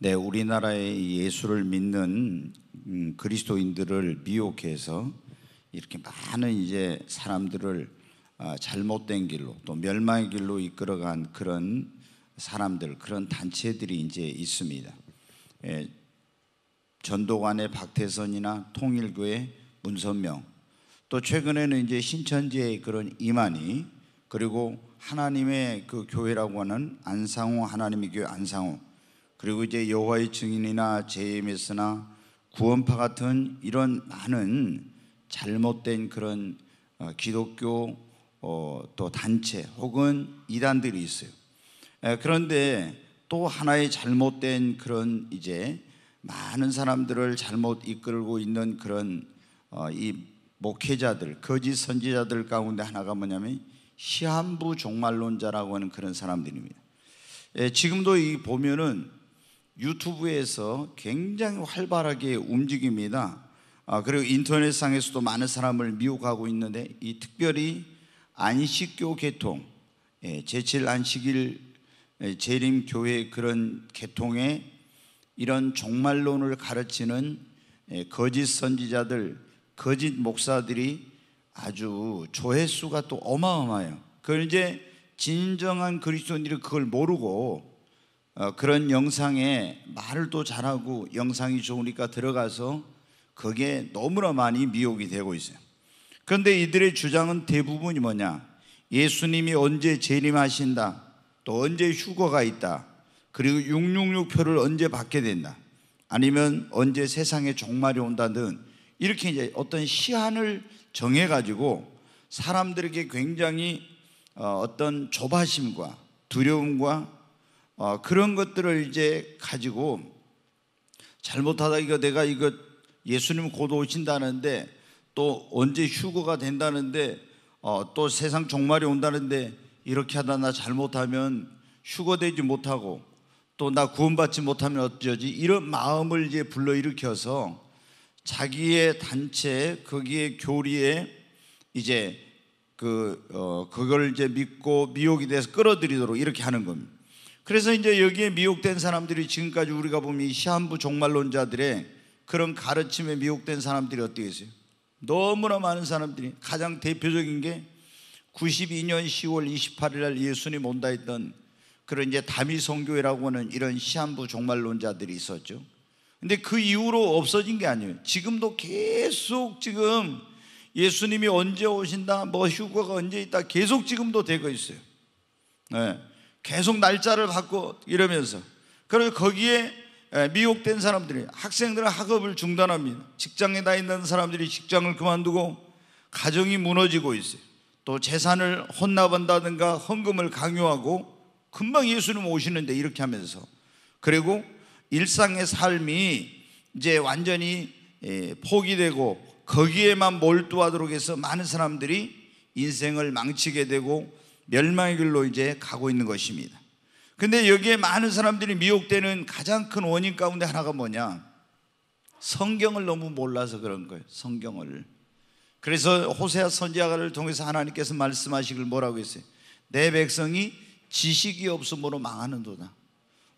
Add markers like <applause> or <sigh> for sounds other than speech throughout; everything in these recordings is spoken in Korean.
네, 우리나라의 예수를 믿는 음, 그리스도인들을 미혹해서 이렇게 많은 이제 사람들을 아, 잘못된 길로 또 멸망의 길로 이끌어간 그런 사람들 그런 단체들이 이제 있습니다. 예, 전도관의 박태선이나 통일교회 문선명 또 최근에는 이제 신천지의 그런 이만희 그리고 하나님의 그 교회라고 하는 안상호 하나님의 교회 안상호 그리고 이제 여호와의 증인이나 JMS나 구원파 같은 이런 많은 잘못된 그런 어, 기독교 어, 또 단체 혹은 이단들이 있어요. 그런데 또 하나의 잘못된 그런 이제 많은 사람들을 잘못 이끌고 있는 그런 어, 이 목회자들, 거짓 선지자들 가운데 하나가 뭐냐면 시한부 종말론자라고 하는 그런 사람들입니다. 지금도 이 보면은 유튜브에서 굉장히 활발하게 움직입니다. 아, 그리고 인터넷상에서도 많은 사람을 미혹하고 있는데 이 특별히 안식교 계통, 예, 제7 안식일 예, 재림교회 그런 계통의 이런 종말론을 가르치는 예, 거짓 선지자들, 거짓 목사들이 아주 조회수가 또 어마어마해요. 그걸 이제 진정한 그리스도인들이 그걸 모르고 어, 그런 영상에 말을 또 잘하고 영상이 좋으니까 들어가서 그게 너무나 많이 미혹이 되고 있어요. 그런데 이들의 주장은 대부분이 뭐냐? 예수님이 언제 재림하신다. 또 언제 휴거가 있다. 그리고 666표를 언제 받게 된다. 아니면 언제 세상에 종말이 온다든 이렇게 이제 어떤 시한을 정해가지고 사람들에게 굉장히 어, 어떤 조바심과 두려움과 어, 그런 것들을 이제 가지고 잘못하다 이거 내가 이거 예수님 곧 오신다는데 또 언제 휴거가 된다는데 어, 또 세상 종말이 온다는데 이렇게 하다 나 잘못하면 휴거되지 못하고 또 나 구원받지 못하면 어쩌지 이런 마음을 이제 불러일으켜서 자기의 단체 거기에 교리에 이제 그 어, 그걸 이제 믿고 미혹이 돼서 끌어들이도록 이렇게 하는 겁니다. 그래서 이제 여기에 미혹된 사람들이 지금까지 우리가 보면 이 시한부 종말론자들의 그런 가르침에 미혹된 사람들이 어떻게 있어요? 너무나 많은 사람들이 가장 대표적인 게 92년 10월 28일 날 예수님 온다 했던 그런 이제 다미 성교회라고 하는 이런 시한부 종말론자들이 있었죠. 근데 그 이후로 없어진 게 아니에요. 지금도 계속 지금 예수님이 언제 오신다, 뭐 휴거가 언제 있다, 계속 지금도 되고 있어요. 네. 계속 날짜를 받고 이러면서 그리고 거기에 미혹된 사람들이 학생들은 학업을 중단합니다. 직장에 다 있는 사람들이 직장을 그만두고 가정이 무너지고 있어요. 또 재산을 혼납한다든가 헌금을 강요하고 금방 예수님 오시는데 이렇게 하면서 그리고 일상의 삶이 이제 완전히 포기되고 거기에만 몰두하도록 해서 많은 사람들이 인생을 망치게 되고 멸망의 길로 이제 가고 있는 것입니다. 근데 여기에 많은 사람들이 미혹되는 가장 큰 원인 가운데 하나가 뭐냐? 성경을 너무 몰라서 그런 거예요. 성경을. 그래서 호세아 선지자를 통해서 하나님께서 말씀하시길 뭐라고 했어요? 내 백성이 지식이 없음으로 망하는도다.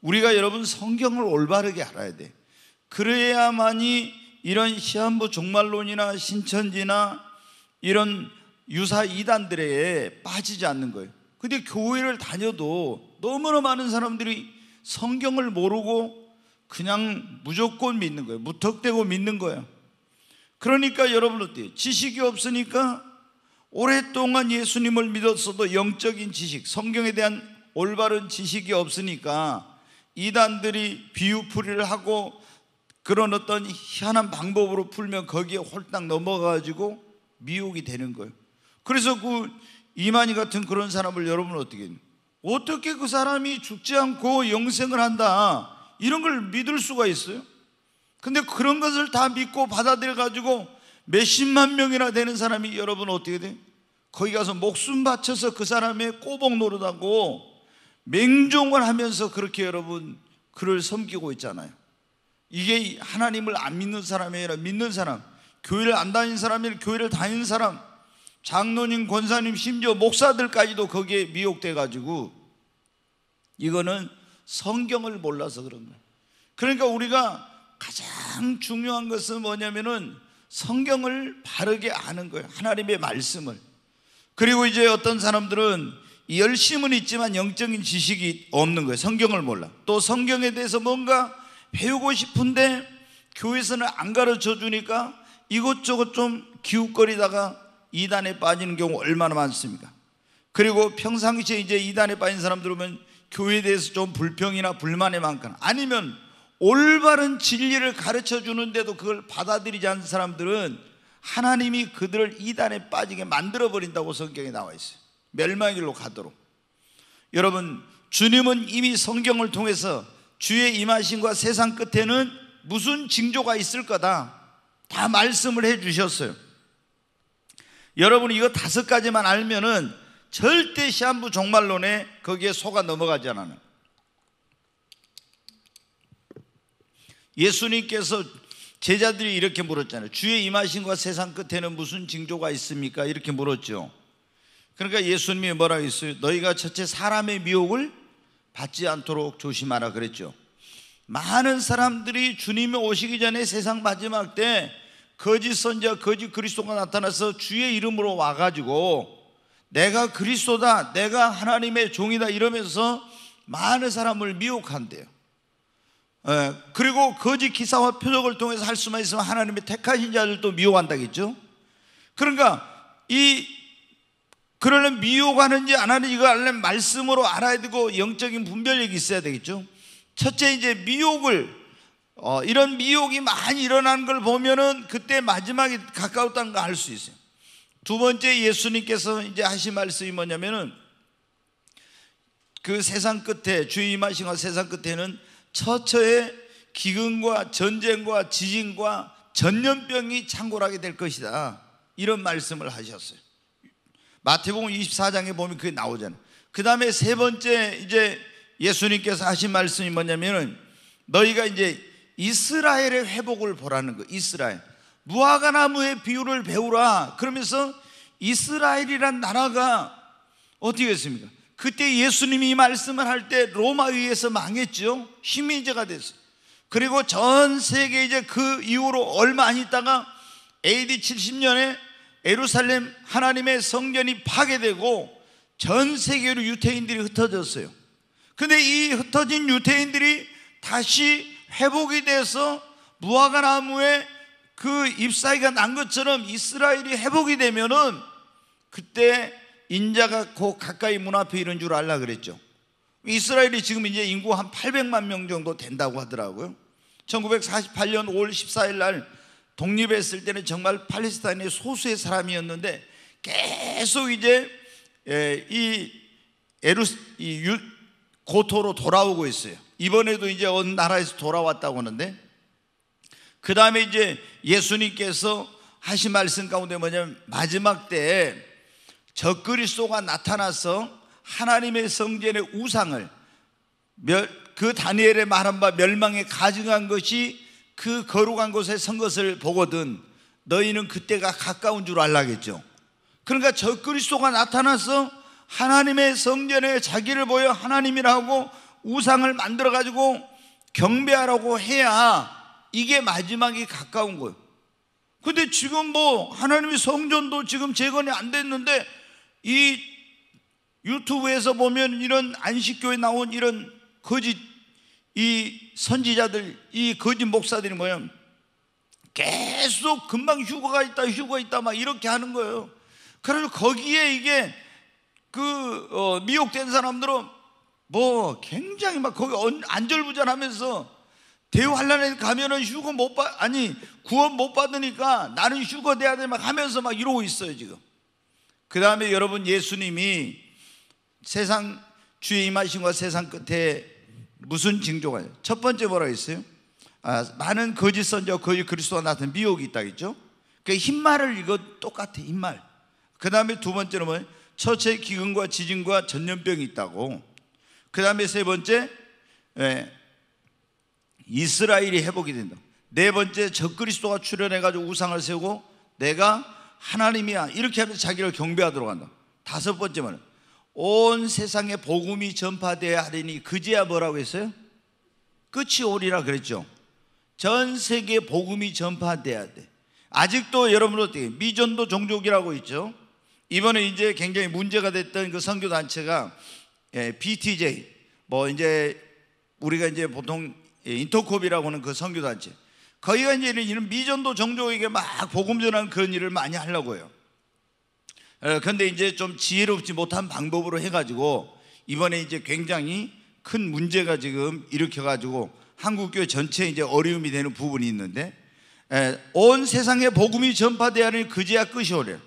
우리가 여러분 성경을 올바르게 알아야 돼. 그래야만이 이런 시한부 종말론이나 신천지나 이런 유사 이단들에 빠지지 않는 거예요. 근데 교회를 다녀도 너무나 많은 사람들이 성경을 모르고 그냥 무조건 믿는 거예요. 무턱대고 믿는 거예요. 그러니까 여러분 어때요? 지식이 없으니까 오랫동안 예수님을 믿었어도 영적인 지식, 성경에 대한 올바른 지식이 없으니까 이단들이 비유풀이를 하고 그런 어떤 희한한 방법으로 풀면 거기에 홀딱 넘어가가지고 미혹이 되는 거예요. 그래서 그 이만희 같은 그런 사람을 여러분 어떻게 어떻게 그 사람이 죽지 않고 영생을 한다 이런 걸 믿을 수가 있어요? 근데 그런 것을 다 믿고 받아들여 가지고 몇십만 명이나 되는 사람이 여러분 어떻게 돼? 거기 가서 목숨 바쳐서 그 사람의 꼬복 노릇하고 맹종을 하면서 그렇게 여러분 그를 섬기고 있잖아요. 이게 하나님을 안 믿는 사람이 아니라 믿는 사람, 교회를 안 다니는 사람이 아니라 교회를 다니는 사람, 장로님, 권사님, 심지어 목사들까지도 거기에 미혹돼 가지고 이거는 성경을 몰라서 그런 거예요. 그러니까 우리가 가장 중요한 것은 뭐냐면은 성경을 바르게 아는 거예요. 하나님의 말씀을. 그리고 이제 어떤 사람들은 열심은 있지만 영적인 지식이 없는 거예요. 성경을 몰라. 또 성경에 대해서 뭔가 배우고 싶은데 교회에서는 안 가르쳐 주니까 이것저것 좀 기웃거리다가 이단에 빠지는 경우 얼마나 많습니까? 그리고 평상시에 이제 이단에 빠진 사람들 오면 교회에 대해서 좀 불평이나 불만이 많거나 아니면 올바른 진리를 가르쳐 주는데도 그걸 받아들이지 않는 사람들은 하나님이 그들을 이단에 빠지게 만들어 버린다고 성경에 나와 있어요. 멸망의 길로 가도록. 여러분, 주님은 이미 성경을 통해서 주의 임하심과 세상 끝에는 무슨 징조가 있을 거다. 다 말씀을 해 주셨어요. 여러분 이거 다섯 가지만 알면은 절대 시한부 종말론에 거기에 속아 넘어가지 않아요. 예수님께서 제자들이 이렇게 물었잖아요. 주의 임하신과 세상 끝에는 무슨 징조가 있습니까? 이렇게 물었죠. 그러니까 예수님이 뭐라고 했어요? 너희가 첫째 사람의 미혹을 받지 않도록 조심하라 그랬죠. 많은 사람들이 주님이 오시기 전에 세상 마지막 때 거짓 선자, 거짓 그리스도가 나타나서 주의 이름으로 와가지고 내가 그리스도다, 내가 하나님의 종이다 이러면서 많은 사람을 미혹한대요. 예, 그리고 거짓 기사와 표적을 통해서 할 수만 있으면 하나님의 택하신 자들도 미혹한다겠죠. 그러니까 이 그러려면 미혹하는지 안 하는지 이거 알려면 말씀으로 알아야 되고 영적인 분별력이 있어야 되겠죠. 첫째 이제 미혹을 어, 이런 미혹이 많이 일어나는 걸 보면은 그때 마지막이 가까웠다는 걸 알 수 있어요. 두 번째 예수님께서 이제 하신 말씀이 뭐냐면은 그 세상 끝에 주의 임하신 세상 끝에는 처처의 기근과 전쟁과 지진과 전염병이 창궐하게 될 것이다. 이런 말씀을 하셨어요. 마태복음 24장에 보면 그게 나오잖아요. 그 다음에 세 번째 이제 예수님께서 하신 말씀이 뭐냐면은 너희가 이제 이스라엘의 회복을 보라는 거. 이스라엘. 무화과 나무의 비유를 배우라. 그러면서 이스라엘이란 나라가 어떻게 됐습니까? 그때 예수님이 말씀을 할 때 로마에 의해서 망했죠. 식민지가 됐어요. 그리고 전 세계 이제 그 이후로 얼마 안 있다가 AD 70년에 에루살렘 하나님의 성전이 파괴되고 전 세계로 유태인들이 흩어졌어요. 근데 이 흩어진 유태인들이 다시 회복이 돼서 무화과 나무에 그 잎사귀가 난 것처럼 이스라엘이 회복이 되면은 그때 인자가 곧 가까이 문 앞에 이른 줄 알라 그랬죠. 이스라엘이 지금 이제 인구 한 800만 명 정도 된다고 하더라고요. 1948년 5월 14일 날 독립했을 때는 정말 팔레스타인의 소수의 사람이었는데 계속 이제 이 에루스 이 고토로 돌아오고 있어요. 이번에도 이제 어느 나라에서 돌아왔다고 하는데 그 다음에 이제 예수님께서 하신 말씀 가운데 뭐냐면 마지막 때에 적그리스도가 나타나서 하나님의 성전의 우상을 그 다니엘의 말한 바 멸망에 가증한 것이 그 거룩한 곳에 선 것을 보거든 너희는 그때가 가까운 줄 알라겠죠. 그러니까 적그리스도가 나타나서 하나님의 성전에 자기를 보여 하나님이라고 우상을 만들어 가지고 경배하라고 해야 이게 마지막이 가까운 거예요. 근데 지금 뭐 하나님의 성전도 지금 재건이 안 됐는데 이 유튜브에서 보면 이런 안식교에 나온 이런 거짓 이 선지자들 이 거짓 목사들이 뭐야 계속 금방 휴가가 있다 휴가 있다 막 이렇게 하는 거예요. 그래서 거기에 이게 그 어, 미혹된 사람들은 뭐 굉장히 막 거기 안절부절하면서 대환란에 가면은 휴거 못 받, 아니 구원 못 받으니까 나는 휴거 돼야 돼 막 하면서 막 이러고 있어요 지금. 그 다음에 여러분 예수님이 세상 주의 임하신과 세상 끝에 무슨 징조가? 첫 번째 뭐라 했어요? 아, 많은 거짓 선자, 거짓 그리스도가 나타난 미혹이 있다겠죠? 그 흰말을 이거 똑같아 흰말. 그 다음에 두 번째는 뭐예요? 처체 기근과 지진과 전염병이 있다고. 그 다음에 세 번째, 예, 이스라엘이 회복이 된다. 네 번째, 적그리스도가 출현해가지고 우상을 세우고 내가 하나님이야. 이렇게 하면서 자기를 경배하도록 한다. 다섯 번째 말은 온 세상에 복음이 전파되어야 하리니 그제야 뭐라고 했어요? 끝이 오리라 그랬죠. 전 세계 복음이 전파돼야 돼. 아직도 여러분 어떻게 미전도 종족이라고 있죠. 이번에 이제 굉장히 문제가 됐던 그 선교 단체가 예, BTJ 뭐 이제 우리가 이제 보통 인터콥이라고 하는 그 선교 단체 거기가 이제 이런 미전도 종족에게 막 복음 전하는 그런 일을 많이 하려고 해요. 그런데 이제 좀 지혜롭지 못한 방법으로 해가지고 이번에 이제 굉장히 큰 문제가 지금 일으켜가지고 한국교회 전체에 이제 어려움이 되는 부분이 있는데 온 세상에 복음이 전파돼야 하는 그제야 끝이 오래.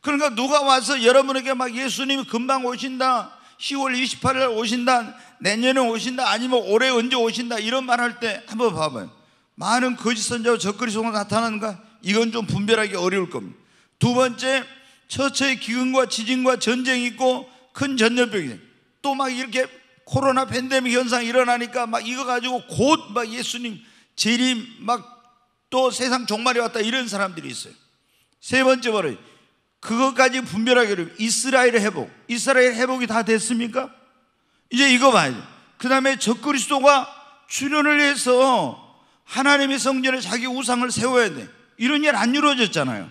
그러니까 누가 와서 여러분에게 막 예수님이 금방 오신다. 10월 28일 오신다. 내년에 오신다. 아니면 올해 언제 오신다. 이런 말 할 때 한번 봐봐요. 많은 거짓 선자와 적그리스도가 나타나는가? 이건 좀 분별하기 어려울 겁니다. 두 번째, 처처의 기근과 지진과 전쟁이 있고 큰 전염병이 또 막 이렇게 코로나 팬데믹 현상이 일어나니까 막 이거 가지고 곧 막 예수님 재림 막 또 세상 종말이 왔다 이런 사람들이 있어요. 세 번째 뭐래? 그것까지 분별하게 되면 이스라엘의 회복. 이스라엘 회복이 다 됐습니까? 이제 이거 봐야 돼. 그 다음에 적그리스도가 출현을 해서 하나님의 성전에 자기 우상을 세워야 돼. 이런 일 안 이루어졌잖아요.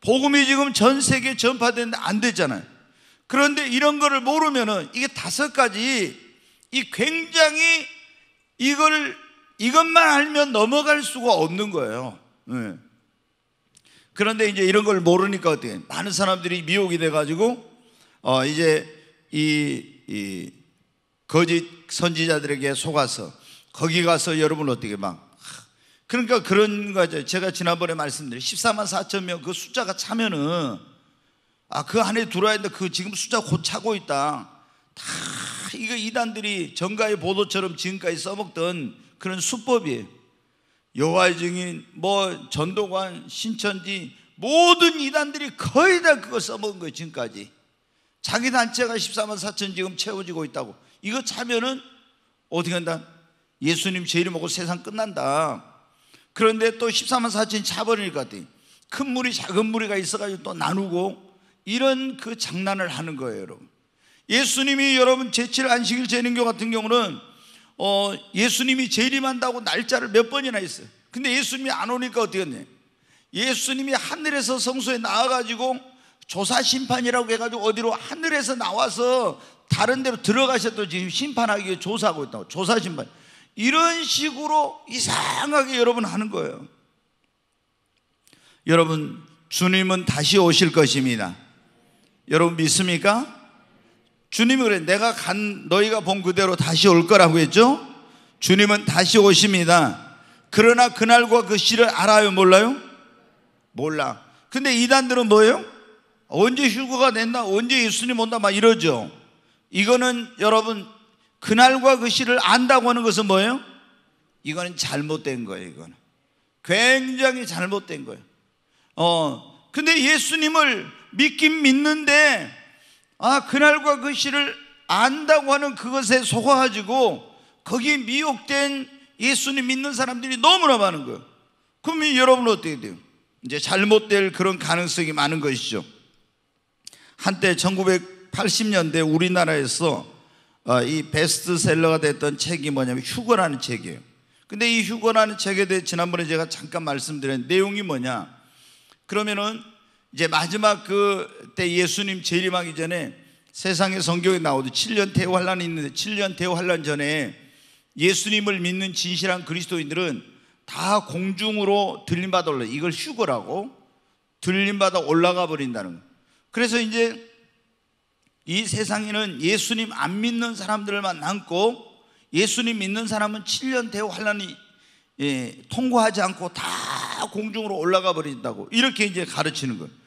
복음이 지금 전 세계에 전파되는데 안 됐잖아요. 그런데 이런 거를 모르면은 이게 다섯 가지 이 굉장히 이걸 이것만 알면 넘어갈 수가 없는 거예요. 네. 그런데 이제 이런 걸 모르니까 어떻게 많은 사람들이 미혹이 돼가지고 어 이제 이, 이 거짓 선지자들에게 속아서 거기 가서 여러분 어떻게 막 그러니까 그런 거죠. 제가 지난번에 말씀드린 14만 4천 명 그 숫자가 차면은 아, 그 안에 들어야 되는데 그 지금 숫자 곧 차고 있다. 다 이거 이단들이 정가의 보도처럼 지금까지 써먹던 그런 수법이에요. 여호와의 증인, 뭐 전도관, 신천지 모든 이단들이 거의 다 그거 써먹은 거예요. 지금까지. 자기 단체가 14만 4천 지금 채워지고 있다고. 이거 차면은 어떻게 한다? 예수님 제일 먹고 세상 끝난다. 그런데 또 14만 4천이 차버리니까 큰 무리 작은 무리가 있어가지고 또 나누고 이런 그 장난을 하는 거예요, 여러분. 예수님이 여러분 제7 안식일 재능교 같은 경우는 어, 예수님이 재림한다고 날짜를 몇 번이나 했어요. 근데 예수님이 안 오니까 어떻게 했냐? 예수님이 하늘에서 성소에 나와가지고 조사 심판이라고 해가지고 어디로 하늘에서 나와서 다른 데로 들어가셔도 지금 심판하기 위해 조사하고 있다고. 조사 심판. 이런 식으로 이상하게 여러분 하는 거예요. 여러분, 주님은 다시 오실 것입니다. 여러분 믿습니까? 주님이 그래 내가 간 너희가 본 그대로 다시 올 거라고 했죠? 주님은 다시 오십니다. 그러나 그날과 그 시를 알아요, 몰라요? 몰라. 근데 이단들은 뭐예요? 언제 휴거가 됐나? 언제 예수님 온다? 막 이러죠. 이거는 여러분 그날과 그 시를 안다고 하는 것은 뭐예요? 이거는 잘못된 거예요, 이거는. 굉장히 잘못된 거예요. 어, 근데 예수님을 믿긴 믿는데 아 그날과 그 시를 안다고 하는 그것에 속아가지고 거기에 미혹된 예수님 믿는 사람들이 너무나 많은 거예요. 그러면 여러분은 어떻게 돼요? 이제 잘못될 그런 가능성이 많은 것이죠. 한때 1980년대 우리나라에서 어, 이 베스트셀러가 됐던 책이 뭐냐면 휴거라는 책이에요. 근데 이 휴거라는 책에 대해 지난번에 제가 잠깐 말씀드린 내용이 뭐냐? 그러면은 이제 마지막 그 때 예수님 재림하기 전에 세상에 성경에 나오듯 7년 대호 환란이 있는데 7년 대호 환란 전에 예수님을 믿는 진실한 그리스도인들은 다 공중으로 들림받아 올라 이걸 휴거라고 들림받아 올라가 버린다는 거. 그래서 이제 이 세상에는 예수님 안 믿는 사람들만 남고 예수님 믿는 사람은 7년 대호 환란이 예, 통과하지 않고 다 공중으로 올라가 버린다고 이렇게 이제 가르치는 거예요.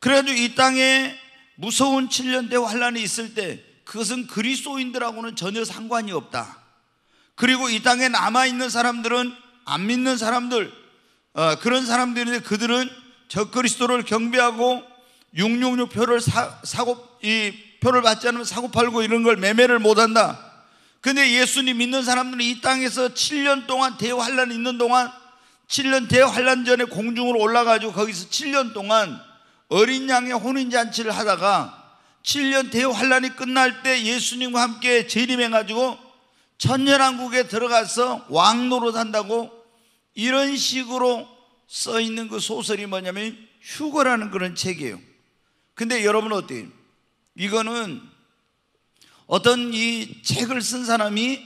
그래가지고 이 땅에 무서운 7년대 환란이 있을 때 그것은 그리스도인들하고는 전혀 상관이 없다. 그리고 이 땅에 남아 있는 사람들은 안 믿는 사람들 어, 그런 사람들인데 그들은 저 그리스도를 경배하고 666 표를 사, 사고 이 표를 받지 않으면 사고 팔고 이런 걸 매매를 못 한다. 근데 예수님 믿는 사람들은 이 땅에서 7년 동안 대환란 있는 동안 7년 대환란 전에 공중으로 올라가지고 거기서 7년 동안 어린 양의 혼인잔치를 하다가 7년 대환란이 끝날 때 예수님과 함께 재림해 가지고 천년왕국에 들어가서 왕노로 산다고 이런 식으로 써 있는 그 소설이 뭐냐면 휴거라는 그런 책이에요. 근데 여러분 어때요? 이거는 어떤 이 책을 쓴 사람이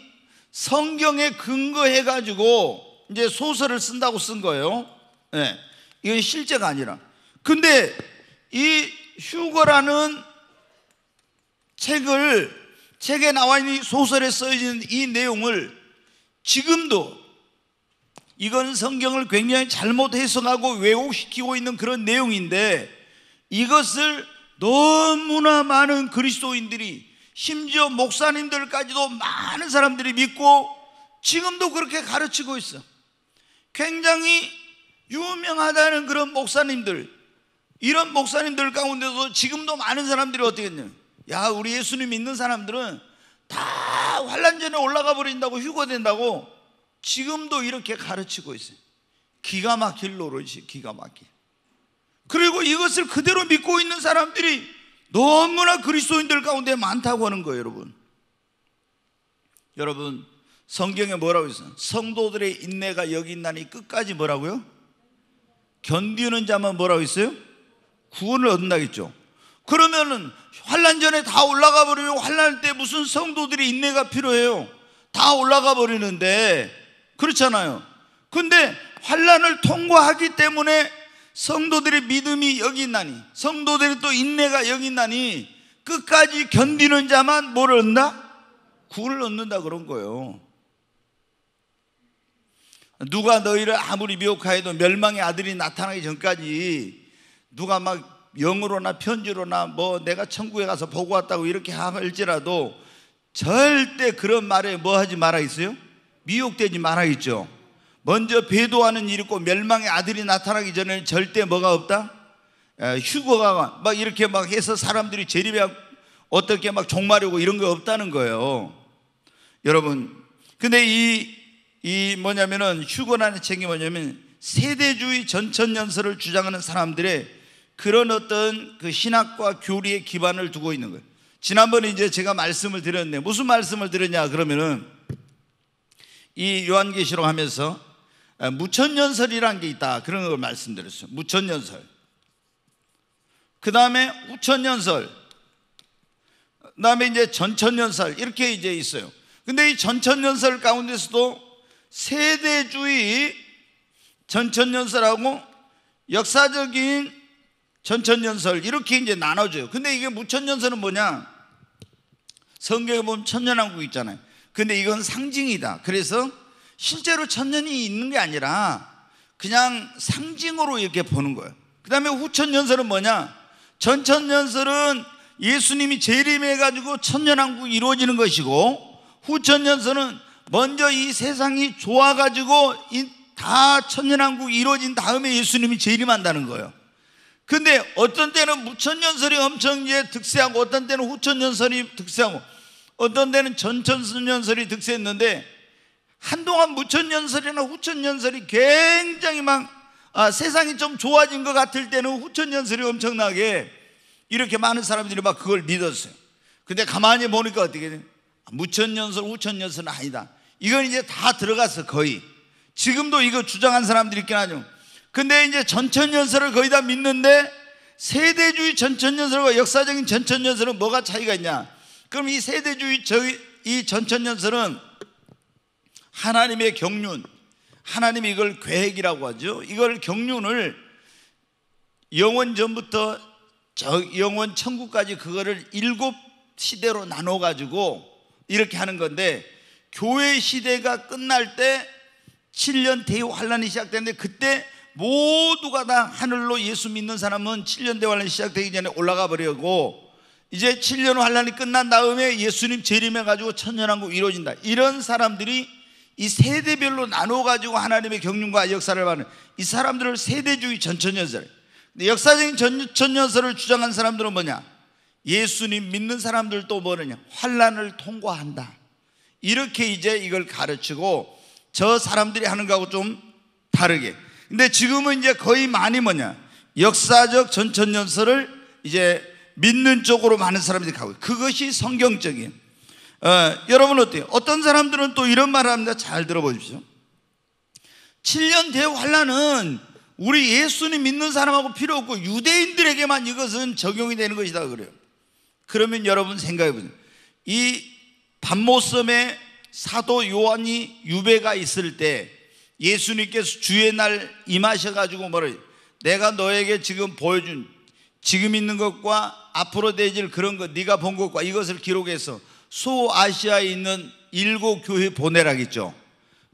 성경에 근거해 가지고 이제 소설을 쓴다고 쓴 거예요. 예. 네. 이건 실제가 아니라. 근데 이 휴거라는 책을 책에 나와 있는 소설에 써있는 이 내용을 지금도 이건 성경을 굉장히 잘못 해석하고 왜곡시키고 있는 그런 내용인데 이것을 너무나 많은 그리스도인들이 심지어 목사님들까지도 많은 사람들이 믿고 지금도 그렇게 가르치고 있어. 굉장히 유명하다는 그런 목사님들, 이런 목사님들 가운데도 지금도 많은 사람들이 어떻게 했냐. 야, 우리 예수님 믿는 사람들은 다 환란전에 올라가 버린다고 휴거된다고 지금도 이렇게 가르치고 있어요. 기가 막힐 노릇이 기가 막힐. 그리고 이것을 그대로 믿고 있는 사람들이 너무나 그리스도인들 가운데 많다고 하는 거예요, 여러분. 여러분, 성경에 뭐라고 있어요? 성도들의 인내가 여기 있나니 끝까지 뭐라고요? 견디는 자만 뭐라고 있어요? 구원을 얻는다겠죠. 그러면은 환란 전에 다 올라가 버리면 환란 때 무슨 성도들이 인내가 필요해요? 다 올라가 버리는데 그렇잖아요. 근데 환란을 통과하기 때문에 성도들의 믿음이 여기 있나니 성도들의 또 인내가 여기 있나니 끝까지 견디는 자만 뭘 얻는다? 구원을 얻는다 그런 거예요. 누가 너희를 아무리 미혹하여도 멸망의 아들이 나타나기 전까지 누가 막 영으로나 편지로나 뭐 내가 천국에 가서 보고 왔다고 이렇게 할지라도 절대 그런 말에 뭐 하지 말아 있어요? 미혹되지 말아야겠죠. 먼저 배도하는 일이 있고 멸망의 아들이 나타나기 전에 절대 뭐가 없다? 휴거가 막 이렇게 막 해서 사람들이 재림에 어떻게 막 종마려고 이런 거 없다는 거예요. 여러분, 근데 이, 이 뭐냐면은 휴거라는 책이 뭐냐면 세대주의 전천연설을 주장하는 사람들의 그런 어떤 그 신학과 교리의 기반을 두고 있는 거예요. 지난번에 이제 제가 말씀을 드렸는데 무슨 말씀을 드렸냐 그러면은 이 요한계시록 하면서 무천연설이라는 게 있다. 그런 걸 말씀드렸어요. 무천연설. 그 다음에 우천연설. 그 다음에 이제 전천연설. 이렇게 이제 있어요. 근데 이 전천연설 가운데서도 세대주의 전천연설하고 역사적인 전천연설 이렇게 이제 나눠져요. 근데 이게 무천연설은 뭐냐? 성경에 보면 천년왕국 있잖아요. 근데 이건 상징이다. 그래서 실제로 천년이 있는 게 아니라 그냥 상징으로 이렇게 보는 거예요. 그 다음에 후천연설은 뭐냐? 전천연설은 예수님이 재림해가지고 천년왕국이 이루어지는 것이고 후천연설은 먼저 이 세상이 좋아가지고 다 천년왕국이 이루어진 다음에 예수님이 재림한다는 거예요. 근데 어떤 때는 무천년설이 엄청 이제 득세하고 어떤 때는 후천년설이 득세하고 어떤 때는 전천년설이 득세했는데 한동안 무천년설이나 후천년설이 굉장히 막 아, 세상이 좀 좋아진 것 같을 때는 후천년설이 엄청나게 이렇게 많은 사람들이 막 그걸 믿었어요. 근데 가만히 보니까 어떻게 돼? 무천년설, 후천년설은 아니다. 이건 이제 다 들어갔어, 거의. 지금도 이거 주장한 사람들이 있긴 하죠. 근데 이제 전천연설을 거의 다 믿는데 세대주의 전천연설과 역사적인 전천연설은 뭐가 차이가 있냐? 그럼 이 세대주의 저희 이 전천연설은 하나님의 경륜, 하나님이 이걸 계획이라고 하죠. 이걸 경륜을 영원 전부터 저 영원 천국까지 그거를 일곱 시대로 나눠 가지고 이렇게 하는 건데 교회 시대가 끝날 때 7년 대유 환란이 시작되는데 그때 모두가 다 하늘로 예수 믿는 사람은 7년 대환란이 시작되기 전에 올라가 버리고 이제 7년 환란이 끝난 다음에 예수님 재림해 가지고 천년왕국 이루어진다. 이런 사람들이 이 세대별로 나눠 가지고 하나님의 경륜과 역사를 받는 이 사람들을 세대주의 전천연설. 근데 역사적인 전천연설을 주장한 사람들은 뭐냐? 예수님 믿는 사람들도 뭐느냐? 환란을 통과한다. 이렇게 이제 이걸 가르치고 저 사람들이 하는 거하고 좀 다르게 근데 지금은 이제 거의 많이 뭐냐 역사적 전천연설을 이제 믿는 쪽으로 많은 사람들이 가고 그것이 성경적인 어, 여러분 어때요? 어떤 사람들은 또 이런 말을 합니다. 잘 들어보십시오. 7년 대환란은 우리 예수님 믿는 사람하고 필요 없고 유대인들에게만 이것은 적용이 되는 것이다 그래요. 그러면 여러분 생각해 보세요. 이 밤모섬에 사도 요한이 유배가 있을 때 예수님께서 주의 날 임하셔가지고 뭐래 내가 너에게 지금 보여준 지금 있는 것과 앞으로 되질 그런 것 네가 본 것과 이것을 기록해서 소아시아에 있는 일곱 교회 보내라겠죠.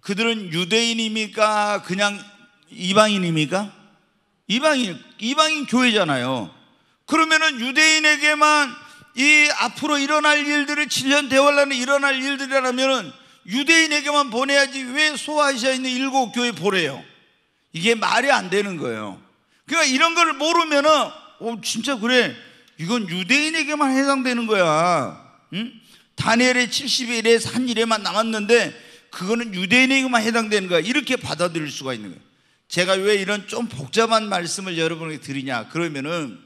그들은 유대인입니까? 그냥 이방인입니까? 이방인 이방인 교회잖아요. 그러면은 유대인에게만 이 앞으로 일어날 일들을 7년 대환란에 일어날 일들이라면은 유대인에게만 보내야지 왜 소아시아에 있는 일곱 교회 보래요? 이게 말이 안 되는 거예요. 그러니까 이런 걸 모르면은 어 진짜 그래 이건 유대인에게만 해당되는 거야. 응? 다니엘의 70일에 산 일에만 남았는데 그거는 유대인에게만 해당되는 거야. 이렇게 받아들일 수가 있는 거예요. 제가 왜 이런 좀 복잡한 말씀을 여러분에게 드리냐? 그러면은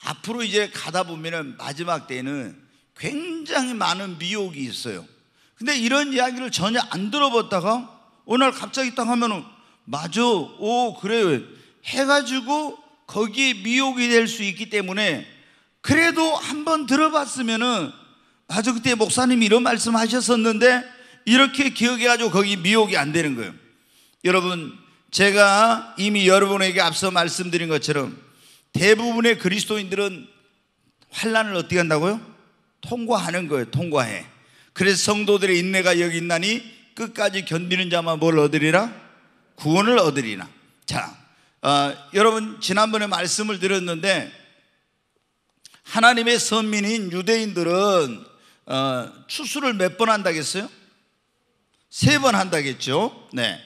앞으로 이제 가다 보면은 마지막 때는 굉장히 많은 미혹이 있어요. 근데 이런 이야기를 전혀 안 들어봤다가 날 갑자기 딱 하면은 맞아. 오, 그래. 해가지고 거기에 미혹이 될 수 있기 때문에 그래도 한번 들어봤으면은 맞아. 그때 목사님이 이런 말씀 하셨었는데 이렇게 기억해가지고 거기 미혹이 안 되는 거예요. 여러분, 제가 이미 여러분에게 앞서 말씀드린 것처럼 대부분의 그리스도인들은 환란을 어떻게 한다고요? 통과하는 거예요. 통과해. 그래서 성도들의 인내가 여기 있나니 끝까지 견디는 자만 뭘 얻으리라? 구원을 얻으리나. 자, 어, 여러분 지난번에 말씀을 드렸는데 하나님의 선민인 유대인들은 어, 추수를 몇 번 한다겠어요? 세 번 한다겠죠. 네.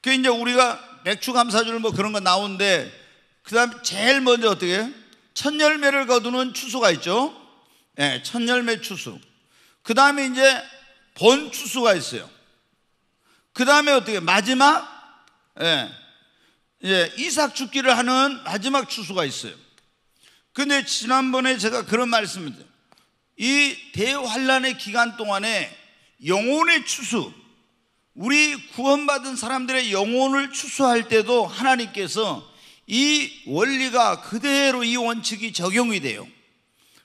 그 이제 우리가 맥주 감사줄 뭐 그런 거 나오는데 그다음 제일 먼저 어떻게 해요? 첫 열매를 거두는 추수가 있죠. 네, 첫 열매 추수. 그 다음에 이제 본 추수가 있어요. 그 다음에 어떻게 마지막 예, 예, 이삭 죽기를 하는 마지막 추수가 있어요. 근데 지난번에 제가 그런 말씀을 드려요. 이 대환란의 기간 동안에 영혼의 추수, 우리 구원받은 사람들의 영혼을 추수할 때도 하나님께서 이 원리가 그대로 이 원칙이 적용이 돼요.